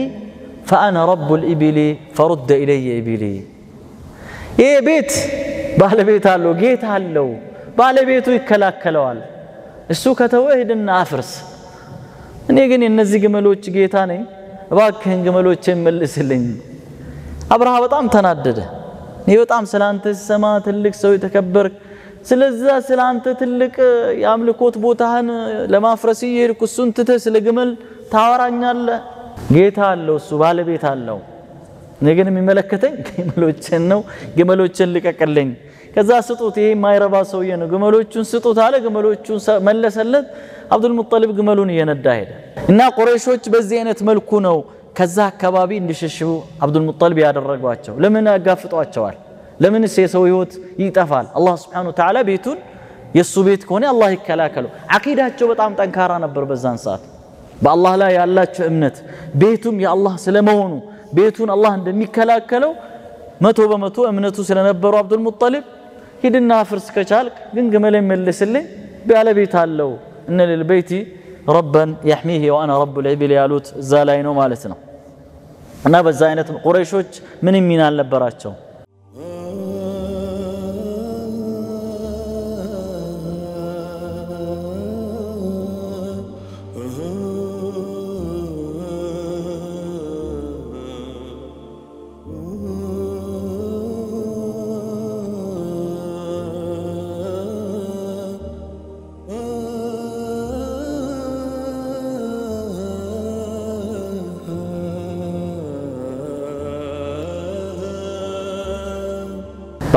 ፈአነ ረቡ ልኢቢሊ ፈሩደ ኢለየ ኢቢሊ። ይህ ቤት ባለቤት አለው፣ ጌታ አለው፣ ባለቤቱ ይከላከለዋል። እሱ ከተወ ሂድና አፍርስ፣ እኔ ግን የእነዚህ ግመሎች ጌታ ነኝ፣ እባክህን ግመሎችን መልስልኝ። አብርሃ በጣም ተናደደ። እኔ በጣም ስለ አንተ ስሰማ ትልቅ ሰው የተከበርክ፣ ስለዛ ስለ ትልቅ የአምልኮት ቦታህን ለማፍረስ እየሄድኩ እሱን ትተህ ስለ ግመል ታወራኛለህ? ጌታ አለው፣ እሱ ባለቤት አለው። እኔ ግን የሚመለከተኝ ግመሎችን ነው። ግመሎችን ልቀቅልኝ። ከዛ ስጡት፣ ይሄ የማይረባ ሰውዬ ነው፣ ግመሎቹን ስጡት አለ። ግመሎቹን መለሰለት። አብዱልሙጠሊብ ግመሉን እየነዳ ሄደ እና ቁረይሾች በዚህ አይነት መልኩ ነው ከዛ አካባቢ እንዲሸሹ አብዱልሙጠሊብ ያደረጓቸው። ለምን ያጋፍጧቸዋል? ለምንስ የሰው ህይወት ይጠፋል? አላህ ስብሓነሁ ወተዓላ ቤቱን የእሱ ቤት ከሆነ አላህ ይከላከሉ። አቂዳቸው በጣም ጠንካራ ነበር በዛን ሰዓት በአላህ ላይ ያላቸው እምነት ቤቱም የአላህ ስለመሆኑ ቤቱን አላህ እንደሚከላከለው መቶ በመቶ እምነቱ ስለነበሩ አብዱልሙጠሊብ ሂድና ፍርስ ከቻልክ ግን ግመሌን መልስልኝ ባለቤት አለው እነ ልልበይቲ ረበን የሕሚህ ወአና ረቡ ልዕቢል ያሉት እዛ ላይ ነው ማለት ነው። እና በዛ አይነት ቁረይሾች ምንም ሚና አልነበራቸው።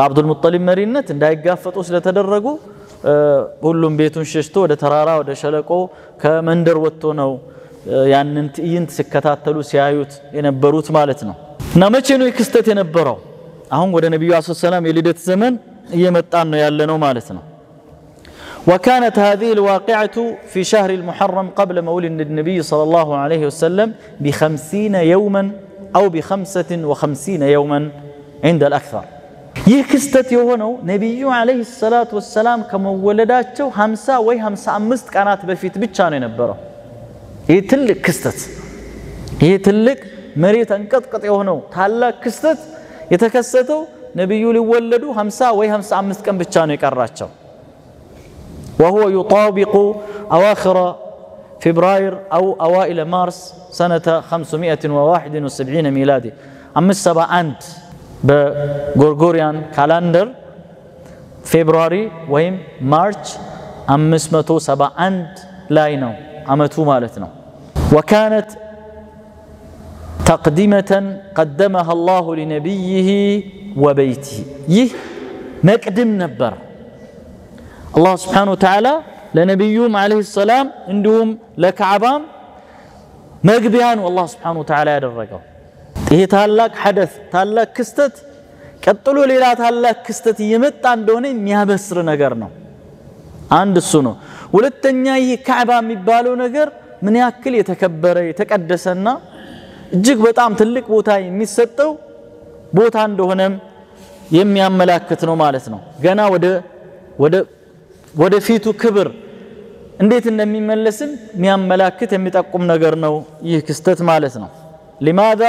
በአብዱልሙጠሊብ መሪነት እንዳይጋፈጡ ስለተደረጉ ሁሉም ቤቱን ሸሽቶ ወደ ተራራ ወደ ሸለቆ ከመንደር ወጥቶ ነው ያንን ትዕይንት ሲከታተሉ ሲያዩት የነበሩት ማለት ነው። እና መቼ ነው ክስተት የነበረው? አሁን ወደ ነቢዩ ስ ሰላም የልደት ዘመን እየመጣን ነው ያለ ነው ማለት ነው። وكانت هذه الواقعة في شهر المحرم قبل مولد النبي صلى الله عليه وسلم بخمسين يوما أو بخمسة وخمسين يوما عند الأكثر ይህ ክስተት የሆነው ነቢዩ ዓለይሂ ሰላቱ ወሰላም ከመወለዳቸው 50 ወይ 55 ቀናት በፊት ብቻ ነው የነበረው። ይህ ትልቅ ክስተት ይህ ትልቅ መሬት አንቀጥቅጥ የሆነው ታላቅ ክስተት የተከሰተው ነቢዩ ሊወለዱ 50 ወይ 55 ቀን ብቻ ነው የቀራቸው። وهو يطابق أواخر فبراير أو أوائل مارس سنة 571 ميلادي أمس سبع أنت በጎርጎሪያን ካላንደር ፌብሩዋሪ ወይም ማርች 571 ላይ ነው አመቱ ማለት ነው። ወካነት ተቅዲመተን ቀደመሃ አላሁ ሊነቢይህ ወበይቲህ ይህ መቅድም ነበር። አላህ ስብሓነሁ ወተዓላ ለነቢዩም ዓለይሂ ሰላም እንዲሁም ለካዕባም መግቢያ ነው አላህ ስብሓነሁ ወተዓላ ያደረገው። ይሄ ታላቅ ሐደት ታላቅ ክስተት ቀጥሎ ሌላ ታላቅ ክስተት እየመጣ እንደሆነ የሚያበስር ነገር ነው። አንድ እሱ ነው። ሁለተኛ ይህ ካዕባ የሚባለው ነገር ምን ያክል የተከበረ የተቀደሰና እጅግ በጣም ትልቅ ቦታ የሚሰጠው ቦታ እንደሆነም የሚያመላክት ነው ማለት ነው። ገና ወደ ወደ ወደፊቱ ክብር እንዴት እንደሚመለስም የሚያመላክት የሚጠቁም ነገር ነው ይህ ክስተት ማለት ነው። ሊማዛ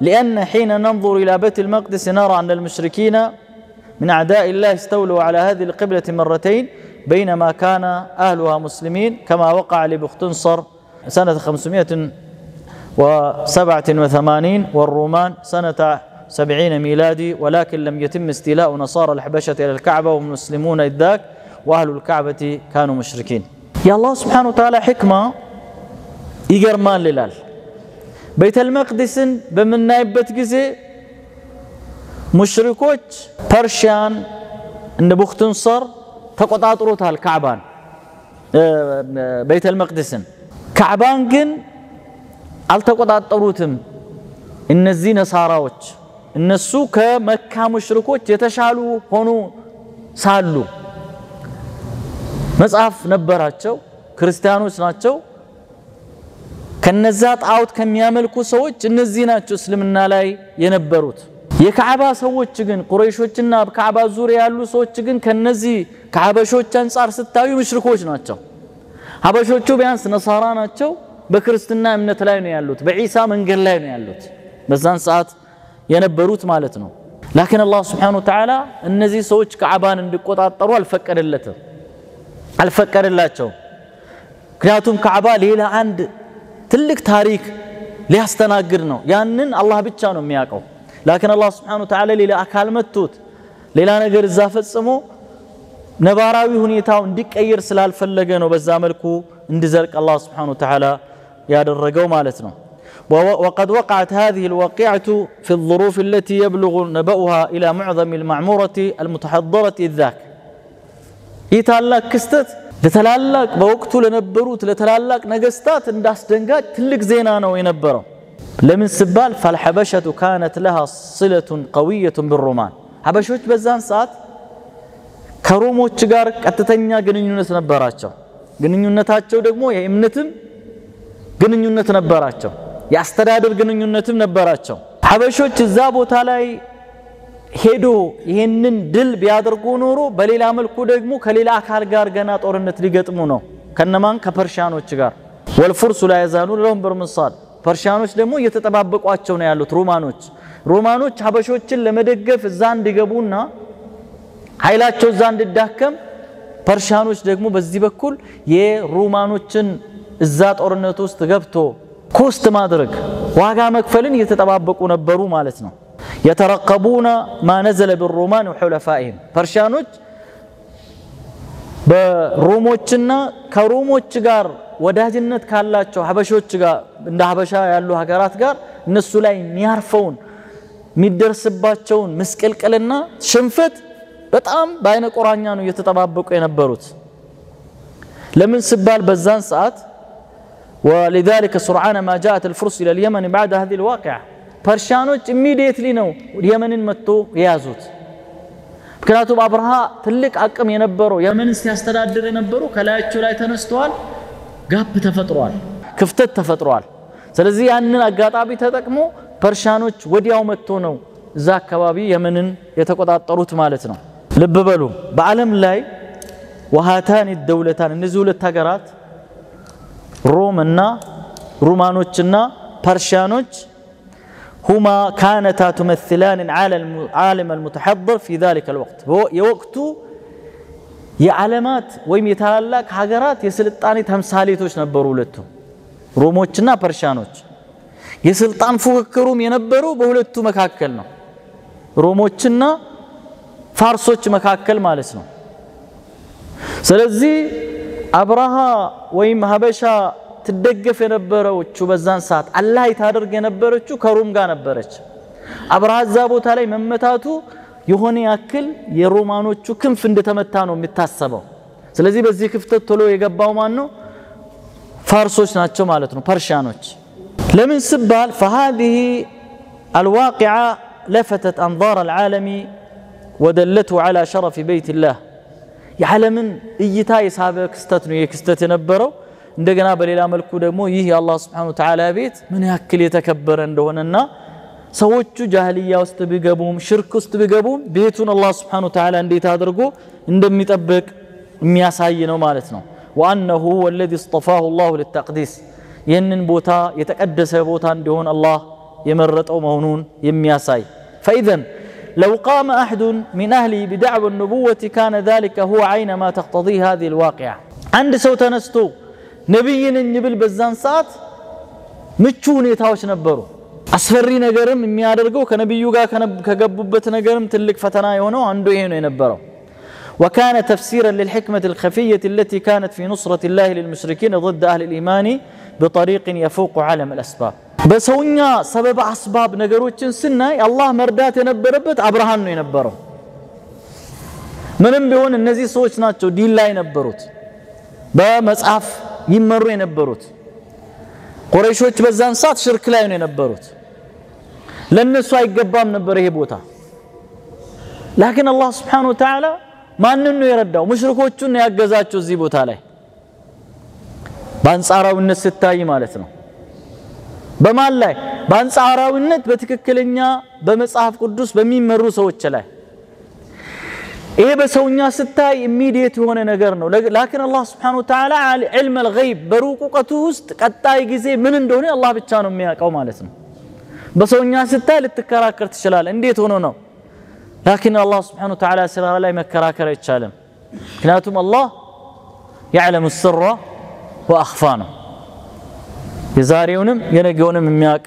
لأن حين ننظر إلى بيت المقدس نرى أن المشركين من أعداء الله استولوا على هذه القبلة مرتين بينما كان أهلها مسلمين كما وقع لبختنصر سنة 587 والرومان سنة 70 ميلادي ولكن لم يتم استيلاء نصارى الحبشة إلى الكعبة وهم مسلمون إذ ذاك وأهل الكعبة كانوا مشركين. يا الله سبحانه وتعالى حكمة يقرمان للال. ቤተል መቅዲስን በምናይበት ጊዜ ሙሽሪኮች ፐርሺያን እንደ ቡክትንሰር ተቆጣጥሮታል ካዕባን ቤተል መቅዲስን። ካዕባን ግን አልተቆጣጠሩትም። እነዚህ ነሳራዎች እነሱ ከመካ ሙሽሪኮች የተሻሉ ሆኑ ሳሉ መጽሐፍ ነበራቸው፣ ክርስቲያኖች ናቸው። ከነዛ ጣዖት ከሚያመልኩ ሰዎች እነዚህ ናቸው እስልምና ላይ የነበሩት። የካዕባ ሰዎች ግን ቁረይሾችና በካዕባ ዙሪያ ያሉ ሰዎች ግን ከነዚህ ከሀበሾች አንጻር ስታዩ ሙሽሪኮች ናቸው። ሀበሾቹ ቢያንስ ነሳራ ናቸው፣ በክርስትና እምነት ላይ ነው ያሉት፣ በዒሳ መንገድ ላይ ነው ያሉት በዛን ሰዓት የነበሩት ማለት ነው። ላኪን አላህ ስብሓነሁ ወተዓላ እነዚህ ሰዎች ካዕባን እንዲቆጣጠሩ አልፈቀደለትም አልፈቀደላቸውም። ምክንያቱም ካዕባ ሌላ አንድ ትልቅ ታሪክ ሊያስተናግድ ነው። ያንን አላህ ብቻ ነው የሚያውቀው። ላኪን አላህ ስብሓነሁ ወተዓላ ሌላ አካል መጥቶት ሌላ ነገር እዛ ፈጽሞ ነባራዊ ሁኔታው እንዲቀየር ስላልፈለገ ነው በዛ መልኩ እንዲዘልቅ አላህ ስብሓነሁ ወተዓላ ያደረገው ማለት ነው። وقد وقعت هذه الواقعة في الظروف التي يبلغ نبأها إلى معظم المعمورة المتحضرة إذ ذاك ይህ ታላቅ ክስተት ለተላላቅ በወቅቱ ለነበሩት ለተላላቅ ነገስታት እንዳስደንጋጭ ትልቅ ዜና ነው የነበረው። ለምን ስባል ፈልሐበሸቱ ካነት ለሃ ስለቱን ቀውየቱን ብሮማን ሀበሾች በዛን ሰዓት ከሮሞች ጋር ቀጥተኛ ግንኙነት ነበራቸው። ግንኙነታቸው ደግሞ የእምነትም ግንኙነት ነበራቸው፣ የአስተዳደር ግንኙነትም ነበራቸው። ሀበሾች እዛ ቦታ ላይ ሄዶ ይሄንን ድል ቢያደርጉ ኖሮ በሌላ መልኩ ደግሞ ከሌላ አካል ጋር ገና ጦርነት ሊገጥሙ ነው። ከነማን? ከፐርሻኖች ጋር ወልፉርሱ ላ የዛሉ ለሁም በርምሳል ፐርሻኖች ደግሞ እየተጠባበቋቸው ነው ያሉት ሮማኖች። ሮማኖች ሀበሾችን ለመደገፍ እዛ እንዲገቡና ኃይላቸው እዛ እንዲዳከም፣ ፐርሻኖች ደግሞ በዚህ በኩል የሮማኖችን እዛ ጦርነት ውስጥ ገብቶ ኮስት ማድረግ ዋጋ መክፈልን እየተጠባበቁ ነበሩ ማለት ነው። የተረቀቡነ ማ ነዘለ ብሮማን ወሑለፋኢህም ፐርሻኖች በሮሞችና ከሮሞች ጋር ወዳጅነት ካላቸው ሀበሾች ጋር እንደ ሀበሻ ያሉ ሀገራት ጋር እነሱ ላይ የሚያርፈውን የሚደርስባቸውን ምስቅልቅልና ሽንፈት በጣም በአይነ ቁራኛ ነው እየተጠባበቁ የነበሩት። ለምን ስባል በዛን ሰዓት ولذلك سرعان ما جاءت الفرس إلى اليمن بعد هذه الواقعة ፐርሻኖች ኢሚዲየትሊ ነው የመንን መጥቶ የያዙት። ምክንያቱም አብርሃ ትልቅ አቅም የነበረው የመንን ሲያስተዳድር የነበሩ ከላያቸው ላይ ተነስተዋል። ጋፕ ተፈጥሯል፣ ክፍተት ተፈጥሯል። ስለዚህ ያንን አጋጣሚ ተጠቅሞ ፐርሻኖች ወዲያው መጥቶ ነው እዛ አካባቢ የመንን የተቆጣጠሩት ማለት ነው። ልብ በሉ በዓለም ላይ ወሃታን ደውለታን እነዚህ ሁለት ሀገራት ሮም እና ሩማኖችና ፐርሻኖች هما كانتا تمثلان على العالم المتحضر في ذلك الوقت. هو يوقت يا علامات ويم يتعلق حجرات يسلطاني تهم ساليتوش نبرو لتو روموچنا برشانوچ يسلطان فوكرو ينبرو بولتو مكاكلنا روموچنا فارسوش مكاكل مالسنا سلزي أبرها ويم هبشا ትደገፍ የነበረችው በዛን ሰዓት አላይ ታደርግ የነበረችው ከሮም ጋር ነበረች። አብርሃ እዛ ቦታ ላይ መመታቱ የሆነ ያክል የሮማኖቹ ክንፍ እንደተመታ ነው የሚታሰበው። ስለዚህ በዚህ ክፍተት ቶሎ የገባው ማን ነው? ፋርሶች ናቸው ማለት ነው፣ ፐርሻኖች። ለምን ስባል ፈሃዚህ አልዋቂዓ ለፈተት አንዛር አልዓለሚ ወደለቱ ዓላ ሸረፊ በይትላህ የዓለምን እይታ የሳበ ክስተት ነው ይህ ክስተት የነበረው። እንደገና በሌላ መልኩ ደግሞ ይህ የአላህ ስብሓነሁ ወተዓላ ቤት ምን ያክል የተከበረ እንደሆነና ሰዎቹ ጃህልያ ውስጥ ቢገቡም ሽርክ ውስጥ ቢገቡም ቤቱን አላህ ስብሓነሁ ወተዓላ እንዴት አድርጎ እንደሚጠብቅ የሚያሳይ ነው ማለት ነው። ወአነሁ ወለዚ እስጠፋሁ ላሁ ልተቅዲስ ይህንን ቦታ የተቀደሰ ቦታ እንዲሆን አላህ የመረጠው መሆኑን የሚያሳይ ፈኢዘን لو قام أحد من أهله بدعوى النبوة كان ذلك هو عين ما تقتضيه هذه الواقعة عند سو تنستو نبي نبل بزان ساعت ምቹ ሁኔታዎች ነበሩ። አስፈሪ ነገርም የሚያደርገው ከነቢዩ ጋር ከገቡበት ነገርም ትልቅ ፈተና የሆነው አንዱ ይሄ ነው የነበረው። وكان تفسيرا للحكمة الخفية التي كانت في نصرة الله للمشركين ضد أهل الإيمان بطريق يفوق عالم الأسباب በሰውኛ ሰበብ አስባብ ነገሮችን ስናይ አላህ መርዳት የነበረበት አብርሃን ነው የነበረው። ምንም ቢሆን እነዚህ ሰዎች ናቸው ዲን ላይ የነበሩት፣ በመጽሐፍ ይመሩ የነበሩት። ቁረይሾች በዛን ሰዓት ሽርክ ላይ ነው የነበሩት። ለእነሱ አይገባም ነበር ይሄ ቦታ። ላኪን አላህ ስብሓነሁ ወተዓላ ማንን ነው የረዳው? ሙሽሪኮቹን ነው ያገዛቸው እዚህ ቦታ ላይ በአንጻራዊነት ስታይ ማለት ነው። በማን ላይ? በአንጻራዊነት በትክክለኛ በመጽሐፍ ቅዱስ በሚመሩ ሰዎች ላይ። ይሄ በሰውኛ ስታይ ኢሚዲየት የሆነ ነገር ነው። ላኪን አላህ ስብሓነሁ ወተዓላ ዕልም አልገይብ በሩቅ እውቀቱ ውስጥ ቀጣይ ጊዜ ምን እንደሆነ አላህ ብቻ ነው የሚያውቀው ማለት ነው። በሰውኛ ስታይ ልትከራከር ትችላለህ። እንዴት ሆኖ ነው? ላኪን አላህ ስብሓነሁ ወተዓላ ስራ ላይ መከራከር አይቻልም። ምክንያቱም አላህ ያዕለሙ ስራ ወአኽፋ ነው። የዛሬውንም የነገውንም የሚያውቅ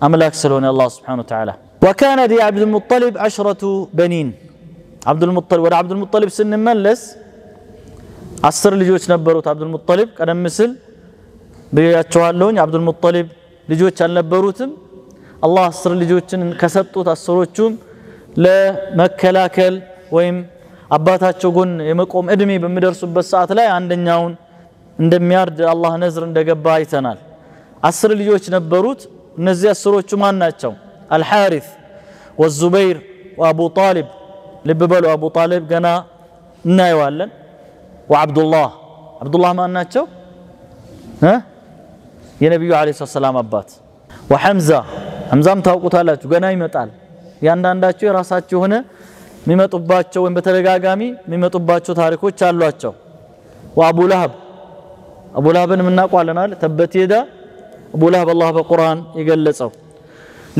አምላክ ስለሆነ አላህ ስብሓነሁ ወተዓላ ወካነ ሊዐብድልሙጠሊብ ዐሽረቱ በኒን አብዱልሙጠሊብ ወደ አብዱልሙጠሊብ ስንመለስ አስር ልጆች ነበሩት አብዱልሙጠሊብ ቀደም ሲል ብያቸዋለሁኝ አብዱልሙጠሊብ ልጆች አልነበሩትም አላህ አስር ልጆችን ከሰጡት አስሮቹም ለመከላከል ወይም አባታቸው ጎን የመቆም እድሜ በሚደርሱበት ሰዓት ላይ አንደኛውን እንደሚያርድ አላህ ነዝር እንደገባ አይተናል አስር ልጆች ነበሩት እነዚህ አስሮቹ ማን ናቸው አልሓሪት ወዙበይር ወአቡ ጣሊብ ልብ በሉ አቡ ጣሊብ ገና እናየዋለን። ወዓብዱላህ አብዱላህ ማን ናቸው? የነቢዩ አለ ሰላም አባት። ወሐምዛ ሐምዛም ታውቁታላችሁ ገና ይመጣል። እያንዳንዳቸው የራሳቸው የሆነ የሚመጡባቸው ወይም በተደጋጋሚ የሚመጡባቸው ታሪኮች አሏቸው። ወአቡ ለሀብ አቡ ለሀብን የምናውቋለናል ተበት የዳ አቡ ለሀብ አላህ በቁርአን የገለጸው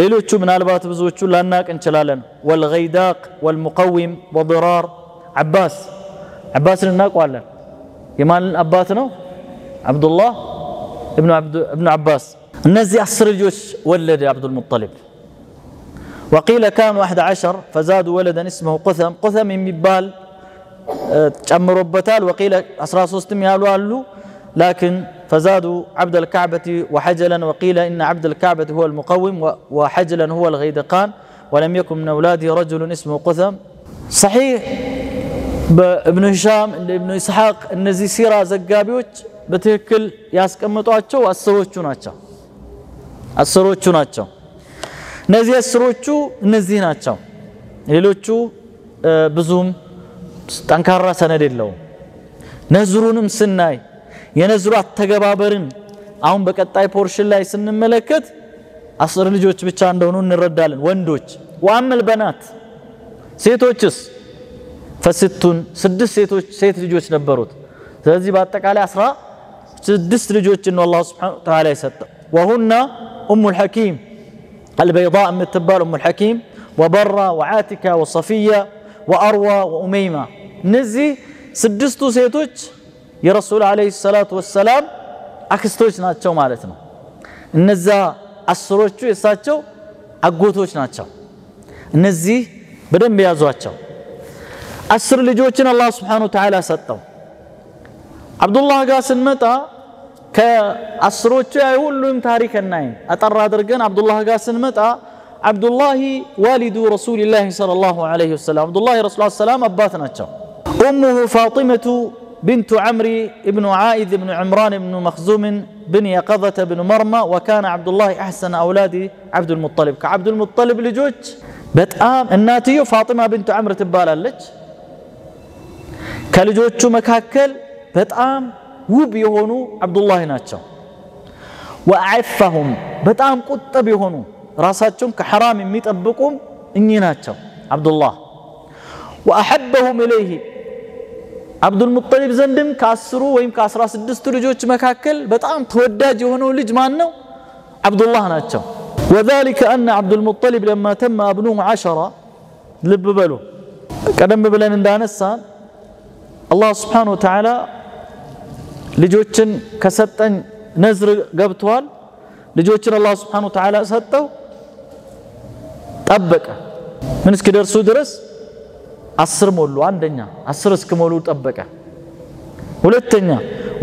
ሌሎቹ ምናልባት ብዙዎቹ ላናቅ እንችላለን ወልገይዳቅ ወልሙቀዊም ወድራር ዓባስ ዓባስን እናውቋለን የማን አባት ነው አብዱላህ እብኑ ዓባስ እነዚህ አስር ልጆች ወለደ አብዱልሙጠሊብ وقيل كانوا أحد عشر فزادوا ولدا اسمه قثم قثم يمبال تشمروا بتال وقيل أسرى سوستم يالو لكن فزادوا عبد الكعبة وحجلا وقيل إن عبد الكعبة هو المقوم وحجلا هو الغيدقان ولم يكن من أولاده رجل اسمه قثم صحيح ابن هشام ابن إسحاق እነዚህ ሲራ ዘጋቢዎች በትክክል ያስቀምጧቸው አስሮቹ ናቸው አስሮቹ ናቸው እነዚህ አስሮቹ እነዚህ ናቸው ሌሎቹ ብዙም ጠንካራ ሰነድ የለውም ነዝሩንም ስናይ የነዝሩ አተገባበርን አሁን በቀጣይ ፖርሽን ላይ ስንመለከት አስር ልጆች ብቻ እንደሆኑ እንረዳለን ወንዶች ወአመል በናት ሴቶችስ ፈስቱን ስድስት ሴቶች ሴት ልጆች ነበሩት ስለዚህ በአጠቃላይ አስራ ስድስት ልጆችን ነው አላህ ስብሓነሁ ወተዓላ የሰጠው ወሁና ኡሙ ልሐኪም البيضاء የምትባል ኡሙ ልሐኪም ወበራ ወዓቲካ ወሰፊያ ወአርዋ ወኡመይማ እነዚህ ስድስቱ ሴቶች የረሱል ዓለይሂ ሰላቱ ወሰላም አክስቶች ናቸው ማለት ነው እነዛ አስሮቹ የእሳቸው አጎቶች ናቸው እነዚህ በደንብ የያዟቸው አስር ልጆችን አላህ ስብሓን ወተዓላ ሰጠው አብዱላህ ጋር ስንመጣ ከአስሮቹ ያይ ሁሉም ታሪክ እናይም አጠር አድርገን አብዱላህ ጋር ስንመጣ አብዱላህ ዋሊዱ ረሱልላህ ሰለላሁ ዐለይሂ ወሰለም አብዱላህ የረሱል ሰላም አባት ናቸው أمه فاطمة بنت عمرو بن عائذ بن عمران بن مخزوم بن يقظة بن مرمى وكان عبد الله أحسن أولاد عبد المطلب كعبد المطلب لجوج بتأم الناتيو فاطمة بنت عمرو تبالالج ከልጆቹ መካከል በጣም ውብ የሆኑ አብዱላህ ናቸው ወአዕፈሁም በጣም ቁጥብ የሆኑ ራሳቸውን ከሐራም የሚጠብቁም እኚህ ናቸው አብዱላህ ወአሐበሁም ኢለይህ አብዱልሙጠሊብ ዘንድም ከአስሩ ወይም ከአስራ ስድስቱ ልጆች መካከል በጣም ተወዳጅ የሆነው ልጅ ማን ነው አብዱላህ ናቸው وذلك أن عبد المطلب لما تم أبنه عشرة ልብ በሉ ቀደም ብለን እንዳነሳን አላህ ስብሓን ወተዓላ ልጆችን ከሰጠኝ ነዝር ገብተዋል ልጆችን አላህ ስብሓን ወተዓላ ሰጠው ጠበቀ ምን እስኪደርሱ ድረስ አስር ሞሉ። አንደኛ አስር እስኪሞሉ ጠበቀ። ሁለተኛ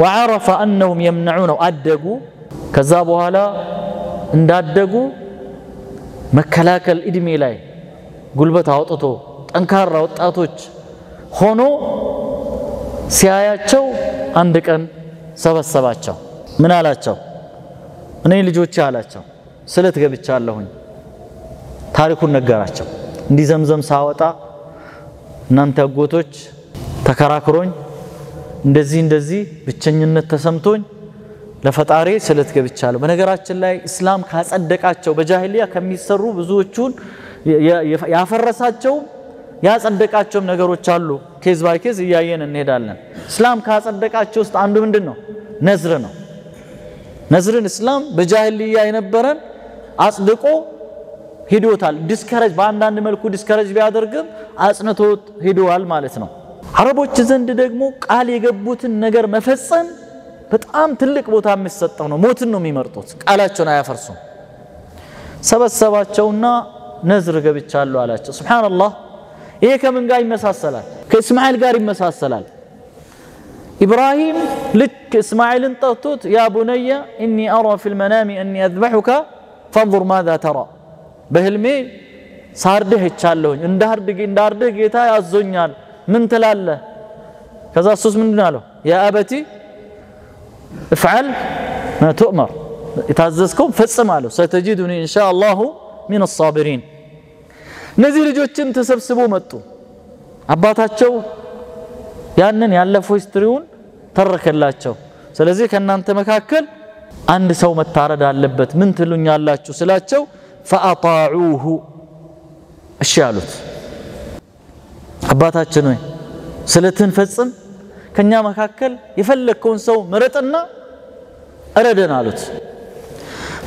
ወዓረፈ አነሁም የምነዑነው አደጉ። ከዛ በኋላ እንዳደጉ መከላከል እድሜ ላይ ጉልበት አውጥቶ ጠንካራ ወጣቶች ሆኖ ሲያያቸው አንድ ቀን ሰበሰባቸው። ምን አላቸው? እኔ ልጆቼ አላቸው ስለት ገብቻለሁኝ። ታሪኩን ነገራቸው። እንዲህ ዘምዘም ሳወጣ እናንተ አጎቶች ተከራክሮኝ እንደዚህ እንደዚህ ብቸኝነት ተሰምቶኝ ለፈጣሪ ስለት ገብቻለሁ። በነገራችን ላይ እስላም ካጸደቃቸው በጃሂሊያ ከሚሰሩ ብዙዎቹን ያፈረሳቸውም ያጸደቃቸውም ነገሮች አሉ። ኬዝ ባይ ኬዝ እያየን እንሄዳለን። እስላም ካጸደቃቸው ውስጥ አንዱ ምንድን ነው ነዝር ነው። ነዝርን እስላም በጃህልያ የነበረን አጽድቆ ሂዶታል። ዲስከረጅ በአንዳንድ መልኩ ዲስከረጅ ቢያደርግም አጽንቶት ሂደዋል ማለት ነው አረቦች ዘንድ ደግሞ ቃል የገቡትን ነገር መፈጸም በጣም ትልቅ ቦታ የሚሰጠው ነው። ሞትን ነው የሚመርጡት። ቃላቸውን አያፈርሱም። ሰበሰባቸውና ነዝር ገብቻለሁ አላቸው። ሱብሓነላህ ይሄ ከምን ጋር ይመሳሰላል? ከእስማኤል ጋር ይመሳሰላል። ኢብራሂም ልክ እስማኤልን ጠርቶት ያ ቡነየ እኒ አራ ፊል መናሚ እኒ አዝበሑከ ፈንዙር ማዛ ተራ፣ በህልሜ ሳርድህ ይቻለሁኝ እንዳርድህ ጌታ ያዞኛል፣ ምን ትላለህ? ከዛ እሱስ ምንድን አለው? ያ አበቲ እፍዓል ማ ቱእመር፣ ፈጽም አለው። ሰተጂዱኒ ኢንሻ አላሁ ሚን አሳቢሪን። እነዚህ ልጆችን ተሰብስቦ መጡ። አባታቸው ያንን ያለፈው ሂስትሪውን ተረከላቸው። ስለዚህ ከእናንተ መካከል አንድ ሰው መታረድ አለበት፣ ምን ትሉኛላችሁ ስላቸው ፈአጣዑሁ እሺ አሉት። አባታችን ሆይ ስለትን ፈጽም፣ ከኛ መካከል የፈለግከውን ሰው ምረጥና እረደን አሉት።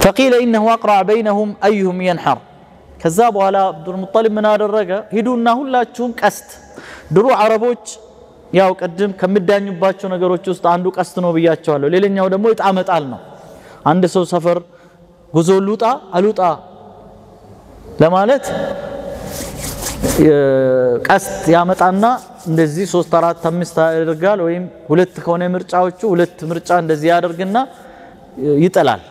ፈቂለ ኢነሁ አቅረዐ በይነሁም አዩሁም የንሐር። ከዛ በኋላ አብዱልሙጠሊብ ምን አደረገ? ሂዱና ሁላችሁም ቀስት ድሮ አረቦች ያው ቅድም ከሚዳኙባቸው ነገሮች ውስጥ አንዱ ቀስት ነው ብያቸዋለሁ። ሌላኛው ደግሞ እጣ መጣል ነው። አንድ ሰው ሰፈር ጉዞ ሉጣ አሉጣ ለማለት ቀስት ያመጣና እንደዚህ ሶስት አራት አምስት ያደርጋል። ወይም ሁለት ከሆነ ምርጫዎቹ ሁለት ምርጫ እንደዚህ ያደርግና ይጥላል።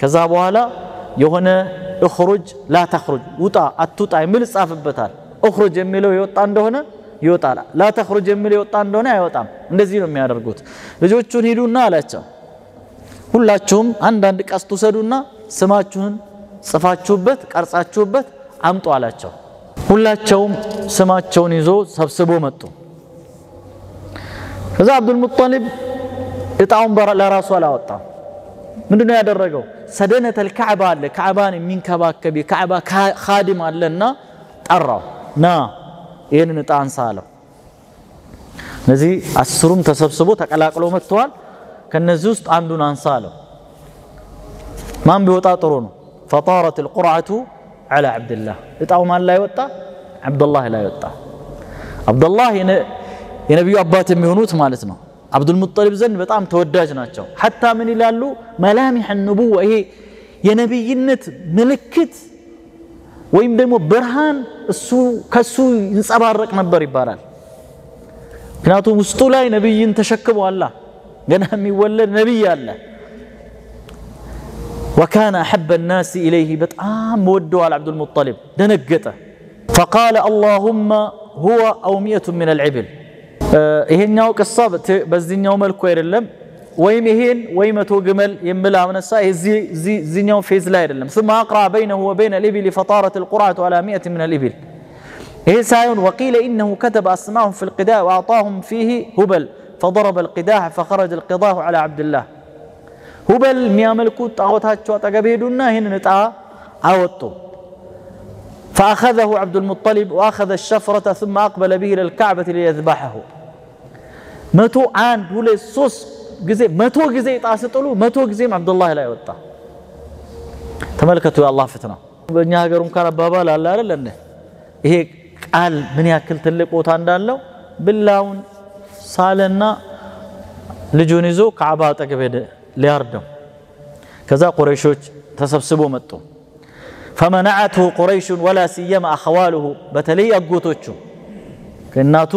ከዛ በኋላ የሆነ እኽሩጅ ላ ተኽሩጅ ውጣ አትውጣ የሚል ይጻፍበታል። እኽሩጅ የሚለው የወጣ እንደሆነ ይወጣል። ላ ተኽሩጅ የሚል የወጣ እንደሆነ አይወጣም። እንደዚህ ነው የሚያደርጉት። ልጆቹን ሂዱና አላቸው ሁላችሁም አንዳንድ ቀስት ውሰዱና ስማችሁን ጽፋችሁበት ቀርጻችሁበት አምጡ አላቸው። ሁላቸውም ስማቸውን ይዞ ሰብስቦ መጡ። ከዛ አብዱልሙጠሊብ እጣውን ለራሱ አላወጣም። ምንድነው ያደረገው? ሰደነተል ካዕባ አለ፣ ካዕባን የሚንከባከብ የካዕባ ካዲም አለና ጠራው። ና ይህንን እጣ አንሳ አለው። እነዚህ አስሩም ተሰብስቦ ተቀላቅሎ መጥተዋል። ከነዚህ ውስጥ አንዱን አንሳ አለው። ማን ቢወጣ ጥሩ ነው? ፈጣረት ልቁርዓቱ ዐላ ዓብድላህ እጣው ማን ላይ ወጣ? ዓብዱላህ ላይ ወጣ። ዓብዱላህ የነቢዩ አባት የሚሆኑት ማለት ነው። አብዱልሙጠሊብ ዘንድ በጣም ተወዳጅ ናቸው። ሐታ ምን ይላሉ? መላሚሕ ንቡዋ ይሄ የነቢይነት ምልክት ወይም ደግሞ ብርሃን እሱ ከሱ ይንጸባረቅ ነበር ይባላል። ምክንያቱም ውስጡ ላይ ነቢይን ተሸክሟላ ገና የሚወለድ ነቢይ አለ። ወካነ አሐበ ናሲ ኢለይህ በጣም መወደዋል። አብዱልሙጠሊብ ደነገጠ። ፈቃለ አላሁመ ሁወ አው ሚእቱ ምን አልዕብል። ይሄኛው ቅሳ በዚህኛው መልኩ አይደለም፣ ወይም ይሄን ወይ መቶ ግመል የሚል አምነሳ እዚህኛው ፌዝ ላይ አይደለም። ثم أقرأ بينه وبين الإبل فطارت القرعة على مئة من الإبل ይሄ ሳይሆን وقيل إنه كتب أسماءهم في القداء وأعطاهم فيه هبل فضرب القداح فخرج القضاء على عبد الله ሁበል የሚያመልኩት ጣዖታቸው አጠገብ ሄዱና ይህንን ዕጣ አወጡ። فأخذه عبد المطلب وأخذ الشفرة ثم أقبل به إلى الكعبة ليذبحه መቶ አንድ ሁለት ሶስት ጊዜ መቶ ጊዜ ዕጣ ስጥሉ መቶ ጊዜም አብዱላህ ላይ ወጣ። ተመልከቱ የአላህ ፍትና። በእኛ ሀገር እንኳን አባባል አለ አይደል እንደ ይሄ ቃል ምን ያክል ትልቅ ቦታ እንዳለው ብላውን ሳለና ልጁን ይዞ ከዓባ አጠገብ ሄደ ሊያርደው። ከዛ ቁረይሾች ተሰብስቦ መጡ። ፈመነዐትሁ ቁረይሹን ወላ ሲየማ አኸዋልሁ በተለይ አጎቶቹ ከእናቱ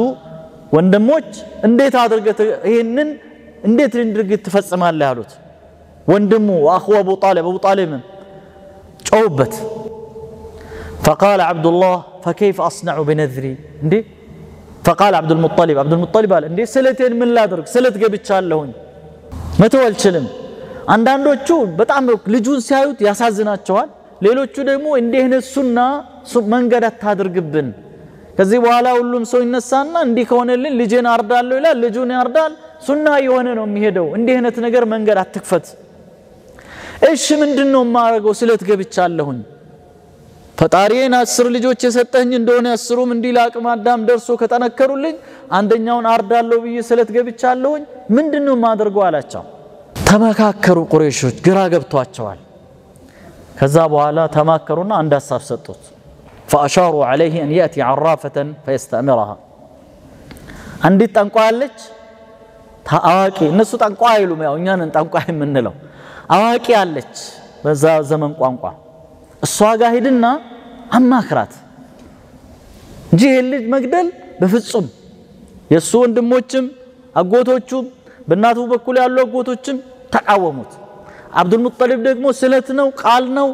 ወንድሞች እንዴት አድርገህ ይህንን እንዴት ድርጊት ትፈጽማለህ አሉት። ወንድሙ ወአኽሁ አቡ ጣሊብ አቡ ጣሊብም ጮሁበት። ፈቃለ ዓብዱላህ ፈከይፈ አስነዑ ቢነዝሪ እንዴ ፈቃለ ዓብዱልሙጠሊብ ዓብዱልሙጠሊብ አለ እንዴ ስለቴን ምን ላድርግ? ስለት ገብቻለሁኝ መተው አልችልም። አንዳንዶቹ በጣም ልጁን ሲያዩት ያሳዝናቸዋል። ሌሎቹ ደግሞ እንዲህ አይነት ሱና መንገድ አታድርግብን ከዚህ በኋላ ሁሉም ሰው ይነሳና እንዲህ ከሆነልን ልጄን አርዳለሁ ይላል። ልጁን ያርዳል። ሱና የሆነ ነው የሚሄደው። እንዲህ አይነት ነገር መንገድ አትክፈት። እሺ ምንድን ነው የማደርገው? ስለት ገብቻለሁኝ። ፈጣሪን አስር ልጆች የሰጠኝ እንደሆነ አስሩም እንዲህ ለአቅመ አዳም ደርሶ ከጠነከሩልኝ አንደኛውን አርዳለሁ ብዬ ስለት ገብቻለሁኝ። ምንድን ነው የማደርገው አላቸው። ተመካከሩ። ቁረይሾች ግራ ገብቷቸዋል። ከዛ በኋላ ተማከሩና አንድ ሀሳብ ሰጡት። ፈአሻሩ ዓለይህ አን የእቲ ዓራፈተን ፈየስተእምረሃ አንዲት ጠንቋ አለች፣ አዋቂ እነሱ ጠንቋይ አይሉም፣ ያው እኛን ጠንቋይ የምንለው አዋቂ አለች በዛ ዘመን ቋንቋ እሷ ጋር ሂድና አማክራት እንጂ ይህን ልጅ መግደል በፍጹም የእሱ ወንድሞችም አጎቶቹም በእናቱ በኩል ያሉ አጎቶችም ተቃወሙት። አብዱልሙጠሊብ ደግሞ ስለት ነው ቃል ነው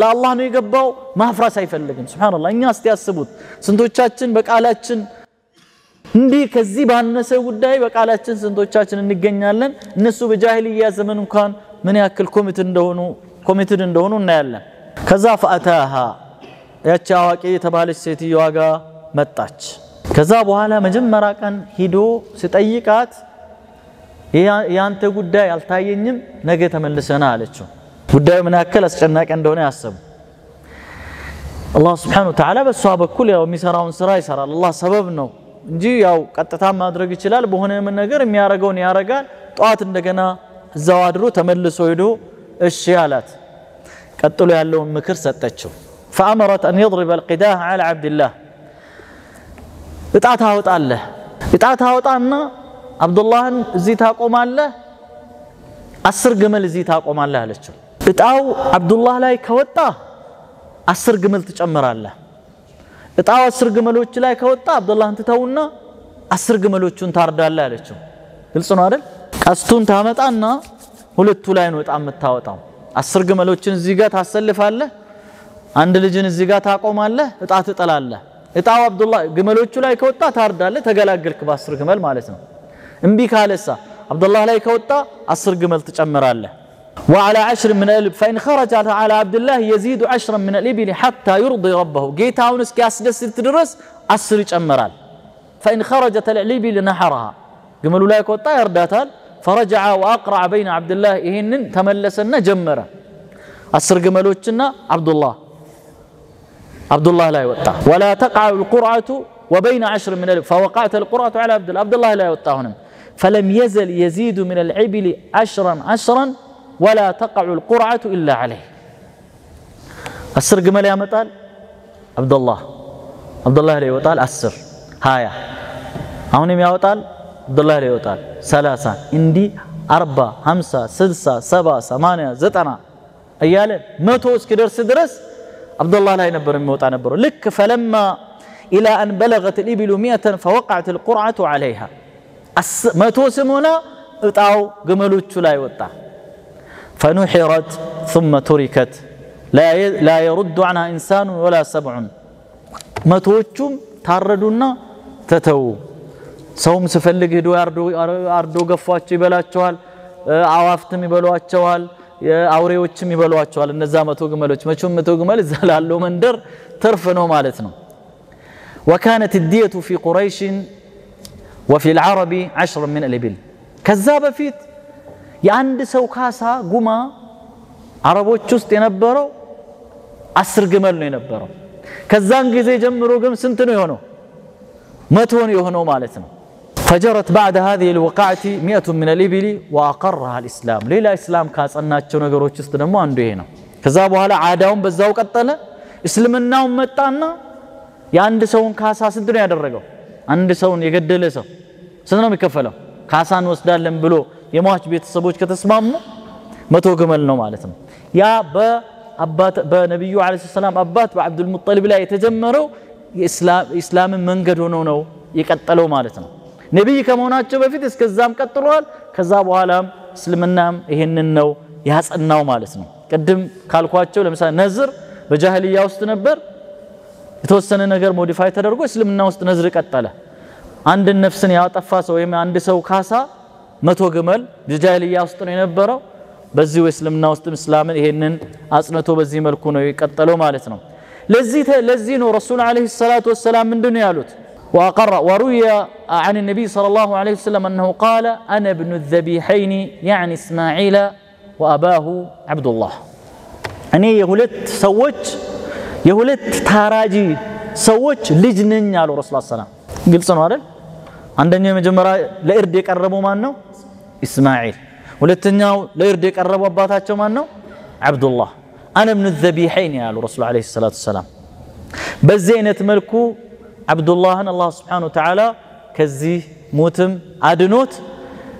ለአላህ ነው የገባው፣ ማፍረስ አይፈልግም። ሱብሓነላህ። እኛ እስቲ ያስቡት ስንቶቻችን በቃላችን እንዲህ ከዚህ ባነሰ ጉዳይ በቃላችን ስንቶቻችን እንገኛለን። እነሱ በጃሂልያ ዘመን እንኳን ምን ያክል ኮሚትድ እንደሆኑ እናያለን። ከዛ ፈአታሃ ያቺ አዋቂ የተባለች ሴትዮዋ ጋር መጣች። ከዛ በኋላ መጀመሪያ ቀን ሂዶ ሲጠይቃት ያንተ ጉዳይ አልታየኝም፣ ነገ ተመልሰና አለችው። ጉዳዩ ምን ያክል አስጨናቂ እንደሆነ ያሰቡ። አላህ ስብሓነሁ ወተዓላ በእሷ በኩል ያው የሚሰራውን ስራ ይሰራል። አላህ ሰበብ ነው እንጂ ያው ቀጥታ ማድረግ ይችላል። በሆነ ምን ነገር የሚያረገውን ያረጋል። ጠዋት እንደገና እዛው አድሮ ተመልሶ ሄዶ እሺ አላት። ቀጥሎ ያለውን ምክር ሰጠችው። ፈአመረት አን የድሪበ አልቂዳህ ዐላ ዓብድላህ እጣ ታወጣለህ። እጣ ታወጣና አብዱላህን እዚህ ታቆማለህ፣ አስር ግመል እዚህ ታቆማለህ አለችው። እጣው አብዱላህ ላይ ከወጣ አስር ግመል ትጨምራለህ። እጣው አስር ግመሎች ላይ ከወጣ አብዱላህን ትተውና አስር ግመሎቹን ታርዳለህ አለችው። ግልጽ ነው አይደል? ቀስቱን ታመጣና ሁለቱ ላይ ነው እጣ የምታወጣው። أسر جملو تشين زيجات هسل فعلة عند لجين زيجات هقوم على إتعت تطلع على إتعو عبد الله جملو تشو لا يكوت تا ثار دالة تجلا جرك بأسر ما لسه إن بيك عبد الله لا يكوت تا أسر تجمر على وعلى عشر من الإبل فإن خرج على عبد الله يزيد عشرا من الإبل حتى يرضي ربه جيت عونس كاس جس تدرس أسر يجمر فإن خرجت الإبل لنحرها جملو لا يكوت تا فرجع وأقرع بين عبد الله ይህንን ተመለሰና ጀመረ አስር ግመሎችና አብዱላህ አብዱላህ ላይ ወጣ ولا تقع القرعة وبين عشر من الإبل فوقعت القرعة على عبد الله عبد الله ላይ ወጣ አሁንም فلم يزل يزيد من العبل عشرا عشرا ولا تقع القرعة إلا عليه አስር ግመል ያመጣል አብዱላህ አብዱላህ ላይ ይወጣል አስር ሀያ አሁንም ያወጣል አብዱላህ ላይ ይወጣል ሰላሳ እንዲህ አርባ ሀምሳ ስልሳ ሰባ ሰማንያ ዘጠና እያለ መቶ እስኪደርስ ድረስ አብዱላህ ላይ ነበር የሚወጣ ነበረው ልክ ፈለማ ኢላ አን በለገት ልኢብሉ ሚአተን ፈወቃዕት ልቁርዓቱ ዓለይሃ መቶ ስሞላ እጣው ግመሎቹ ላይ ወጣ فنحرت ثم تركت لا لا يرد عنها انسان ولا سبع መቶዎቹም ታረዱና ተተው ሰውም ስፈልግ ሂዶ አርዶ ገፏቸው ይበላቸዋል። አዋፍትም ይበሏቸዋል። አውሬዎችም ይበሏቸዋል። እነዛ መቶ ግመሎች መቼም መቶ ግመል እዛ ላለው መንደር ትርፍ ነው ማለት ነው። ወካነት ዲየቱ ፊ ቁረይሽን ወፊ ልዓረቢ ዓሽር ምን ልብል ከዛ በፊት የአንድ ሰው ካሳ ጉማ አረቦች ውስጥ የነበረው አስር ግመል ነው የነበረው። ከዛን ጊዜ ጀምሮ ግን ስንት ነው የሆነው? መቶ ነው የሆነው ማለት ነው። فجرت بعد هذه الوقعة مئة من الإبل وأقرها الإسلام ሌላ ኢስላም ካጸናቸው ነገሮች ውስጥ ደግሞ አንዱ ይሄ ነው። ከዛ በኋላ ዓዳውን በዛው ቀጠለ። እስልምናውን መጣና የአንድ ሰውን ካሳ ስንት ነው ያደረገው? አንድ ሰውን የገደለ ሰው ስንት ነው የሚከፈለው? ካሳ እንወስዳለን ብሎ የሟች ቤተሰቦች ከተስማሙ መቶ ግመል ነው ማለት ነው። ያ በነቢዩ ዓለይሂ ሰላም አባት በአብዱል ሙጠሊብ ላይ የተጀመረው የኢስላምን መንገድ ሆኖ ነው የቀጠለው ማለት ነው። ነቢይ ከመሆናቸው በፊት እስከዛም ቀጥሏል። ከዛ በኋላም እስልምናም ይሄንን ነው ያጸናው ማለት ነው። ቅድም ካልኳቸው ለምሳሌ ነዝር በጃህልያ ውስጥ ነበር። የተወሰነ ነገር ሞዲፋይ ተደርጎ እስልምና ውስጥ ነዝር ቀጠለ። አንድን ነፍስን ያጠፋ ሰው ወይም አንድ ሰው ካሳ መቶ ግመል በጃሂልያ ውስጥ ነው የነበረው። በዚሁ እስልምና ውስጥ እስላምን ይሄንን አጽንቶ በዚህ መልኩ ነው የቀጠለው ማለት ነው። ለዚህ ነው ረሱል ዓለይሂ ሰላቱ ወሰላም ምንድን ነው ያሉት? وأقر وروي عن النبي صلى الله عليه وسلم أنه قال أنا ابن الذبيحين يعني إسماعيل وأباه عبد الله እኔ የሁለት ሰዎች የሁለት ታራጂ ሰዎች ልጅ ነኝ አሉ ረሱል ሰላም። ግልጽ ነው አይደል? አንደኛው የመጀመሪያ ለእርድ የቀረበው ማን ነው? ኢስማዒል። ሁለተኛው ለእርድ የቀረበው አባታቸው ማን ነው? አብዱላህ። አነ ብኑ ዘቢሐይን ያሉ ረሱል ዓለይሂ ሰላቱ ወሰላም። በዚህ አይነት መልኩ አብዱላህን አላህ ስብሓነሁ ወተዓላ ከዚህ ሞትም አድኖት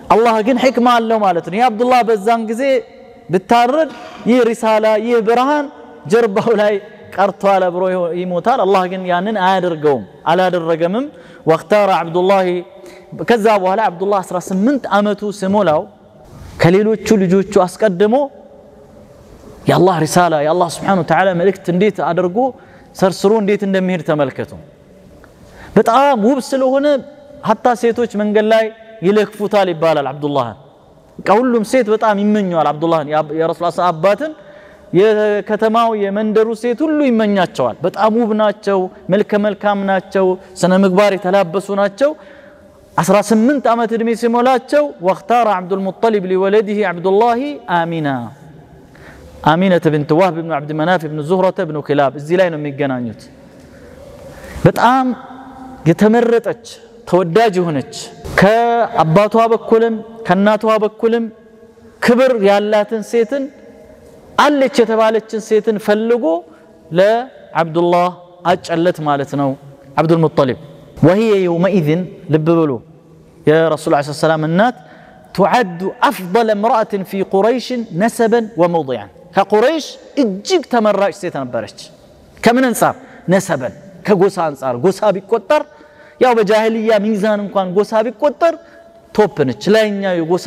አላህ ግን ሕክማ አለው ማለት ነው። የአብዱላህ በዛን ጊዜ ብታረድ ይህ ሪሳላ ይህ ብርሃን ጀርባው ላይ ቀርቷል አብሮ ይሞታል። አላህ ግን ያንን አያደርገውም አላደረገምም። ወክታረ ዓብዱላህ ከዛ በኋላ ዓብዱላህ 18 ዓመቱ ሲሞላው ከሌሎቹ ልጆቹ አስቀድሞ የአላህ ሪሳላ የአላህ ስብሓነ ወተዓላ መልእክት እንዴት አድርጎ ሰርስሮ እንዴት እንደሚሄድ ተመልከቱ። በጣም ውብ ስለሆነ ሀታ ሴቶች መንገድ ላይ ይለክፉታል ይባላል። ዓብዱላህን ከሁሉም ሴት በጣም ይመኘዋል። ዓብዱላህን የረሱል አባትን የከተማው የመንደሩ ሴት ሁሉ ይመኛቸዋል። በጣም ውብ ናቸው፣ መልከ መልካም ናቸው፣ ስነ ምግባር የተላበሱ ናቸው። 18 ዓመት ዕድሜ ሲሞላቸው ወክታረ ዓብዱልሙጠሊብ ሊወለድህ ዓብዱላሂ አሚና አሚነት ብንት ዋህብ ብኑ ዓብድ መናፍ ብኑ ዙህረተ ብኑ ክላብ እዚህ ላይ ነው የሚገናኙት። በጣም يتمرتك توداجي هناك كأباتها بكلم كناتها بكلم كبر يا الله تنسيتن علتش تبالتش نسيتن فلقو لا عبد الله اتش أجعلت مالتنا عبد المطلب وهي يومئذ لببلو يا رسول الله عليه الصلاة والسلام النات تعد أفضل امرأة في قريش نسبا وموضعا كقريش اجيك تمرأش سيتنا برش كمن انصار نسبا كقوسا صار قوسا بكتر ያው በጃሂልያ ሚዛን እንኳን ጎሳ ቢቆጠር ቶፕ ነች። ላይኛው የጎሳ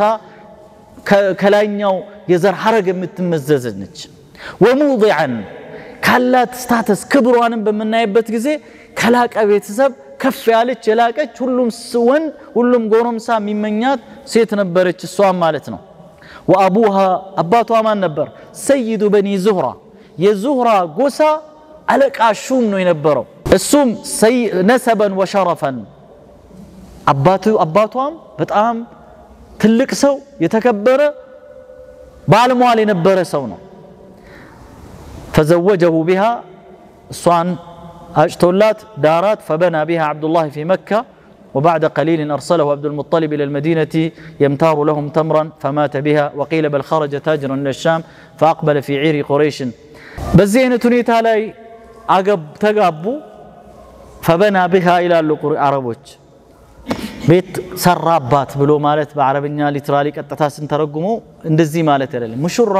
ከላይኛው የዘር ሐረግ የምትመዘዝ ነች። ወሙዲዓን ካላት ስታተስ ክብሯንም በምናይበት ጊዜ ከላቀ ቤተሰብ ከፍ ያለች የላቀች ሁሉም ወንድ ሁሉም ጎረምሳ የሚመኛት ሴት ነበረች እሷም ማለት ነው። ወአቡሃ አባቷ ማን ነበር? ሰይዱ በኒ ዙህራ የዙህራ ጎሳ አለቃ ሹም ነው የነበረው። እሱም ነሰበን ወሸረፈን አባቷም በጣም ትልቅ ሰው የተከበረ ባለሟል የነበረ ሰው ነው። ፈዘወጀሁ ቢሃ እሷን አጭቶላት ዳራት ፈበና ቢሃ ዓብዱላህ ፊ መካ وبعد قليل أرسله عبد المطلب إلى المدينة يمتار لهم تمرا فمات بها وقيل بل خرج تاجرا إلى الشام فأقبل في عير قريش بزينة نيتا لاي أقب تقابو ፈበና ቢሃ ይላሉ አረቦች ቤት ሰራባት ብሎ ማለት በአረብኛ ሊትራሊ ቀጥታ ስንተረጉመው እንደዚህ ማለት አይደለም። ሙሽራ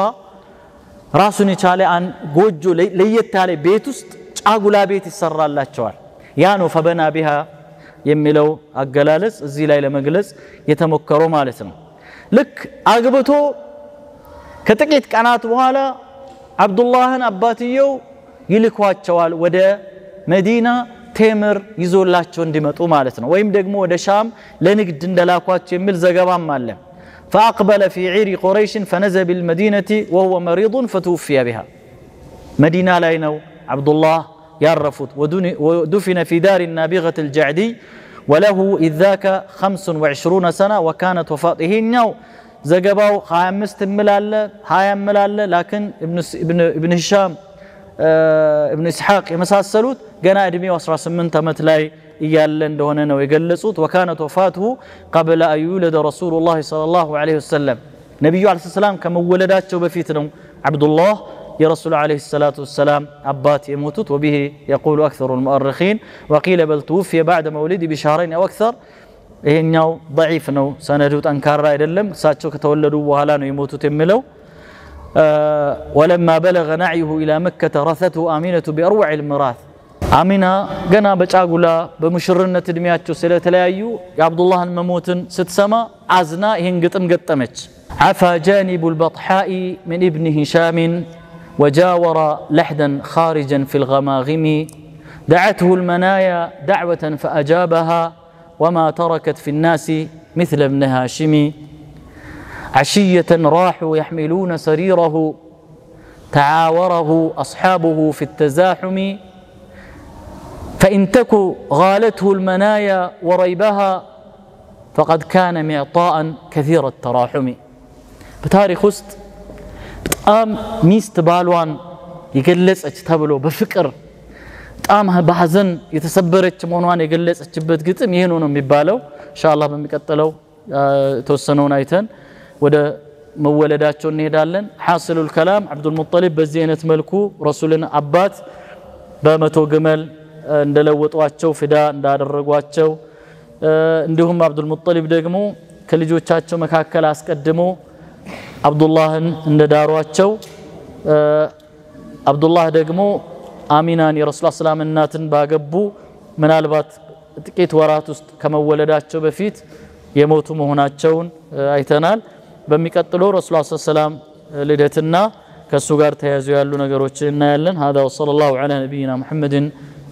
ራሱን የቻለ ጎጆ ለየት ያለ ቤት ውስጥ ጫጉላ ቤት ይሰራላቸዋል። ያ ነው ፈበና ቢሃ የሚለው አገላለጽ እዚህ ላይ ለመግለጽ የተሞከረው ማለት ነው። ልክ አግብቶ ከጥቂት ቀናት በኋላ አብዱላህን አባትየው ይልኳቸዋል ወደ መዲና ቴምር ይዞላቸው እንዲመጡ ማለት ነው። ወይም ደግሞ ወደ ሻም ለንግድ እንደላኳቸው የሚል ዘገባም አለ። ፈአቅበለ ፊ ዒሪ ቁረይሽን ፈነዘ ቢልመዲነቲ ወሁወ መሪዱን ፈትውፍየ ቢሃ መዲና ላይ ነው አብዱላህ ያረፉት። ወዱፊነ ፊ ዳር ናቢገት ልጃዕዲይ ወለሁ ኢዝ ዛከ ኸምሱን ወዕሽሩነ ሰና ወካነት ወፋት ይሄኛው ዘገባው 25 እምላለ 20 እምላለ ላክን እብን ሂሻም እብኑ ኢስሐቅ የመሳሰሉት ገና እድሜው 18 ዓመት ላይ እያለ እንደሆነ ነው የገለጹት። ወካነት ወፋትሁ ቀብለ አን ዩውለደ ረሱሉላህ ሰለላሁ ዐለይሂ ወሰለም ነቢዩ ዐለይሂ ሰላም ከመወለዳቸው በፊት ነው አብዱላህ የረሱል ዐለይሂ ሰላቱ ወሰላም አባት የሞቱት። ወቢሂ የቁሉ አክሰሩ ልሙአርኺን ወቂለ በል ትውፍየ ባዕደ መውሊድ ቢሻረይን አው አክሰር። ይሄኛው ደዒፍ ነው፣ ሰነዱ ጠንካራ አይደለም። እሳቸው ከተወለዱ በኋላ ነው የሞቱት የሚለው ወለማ በለገ ናዕዩሁ ኢላ መከተ ረሰትሁ አሚነቱ ቢአርዋዕ ልምራት አሚና ገና በጫጉላ በሙሽርነት እድሜያቸው ስለተለያዩ የአብዱላህን መሞትን ስትሰማ አዝና ይህን ግጥም ገጠመች። ዓፋ ጃኒቡ ልበጥሓኢ ምን ኢብኒ ሂሻምን ወጃወረ ለሕደን ኻሪጀን ፊ ልገማግሚ دعته المنايا دعوة فأجابها وما تركت في الناس مثل ابن هاشم عشية راحوا يحملون سريره تعاوره أصحابه في التزاحم فإن تك غالته المنايا وريبها فقد كان معطاء كثير التراحم بتاريخ ውስጥ በጣም ሚስት ባሏን የገለጸች ተብሎ በፍቅር በጣም በሐዘን የተሰበረች መሆኗን የገለጸችበት ግጥም ይህ ነው ነው የሚባለው። ኢንሻአላህ በሚቀጥለው የተወሰነውን አይተን ወደ መወለዳቸው እንሄዳለን። ሐስሉል ከላም አብዱልሙጠሊብ በዚህ አይነት መልኩ ረሱልን አባት በመቶ ግመል እንደለወጧቸው ፍዳ እንዳደረጓቸው እንዲሁም አብዱልሙጠሊብ ደግሞ ከልጆቻቸው መካከል አስቀድሞ አብዱላህን እንደ ዳሯቸው አብዱላህ ደግሞ አሚናን የረሱል ሰላም እናትን ባገቡ ምናልባት ጥቂት ወራት ውስጥ ከመወለዳቸው በፊት የሞቱ መሆናቸውን አይተናል። በሚቀጥለው ረሱል ሰላም ልደትና ከእሱ ጋር ተያይዞ ያሉ ነገሮችን እናያለን። هذا وصلى الله على نبينا محمد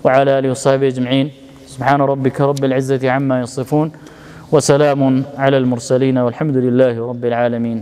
وعلى آله وصحبه أجمعين سبحان ربك رب العزة عما يصفون وسلام على المرسلين والحمد لله رب العالمين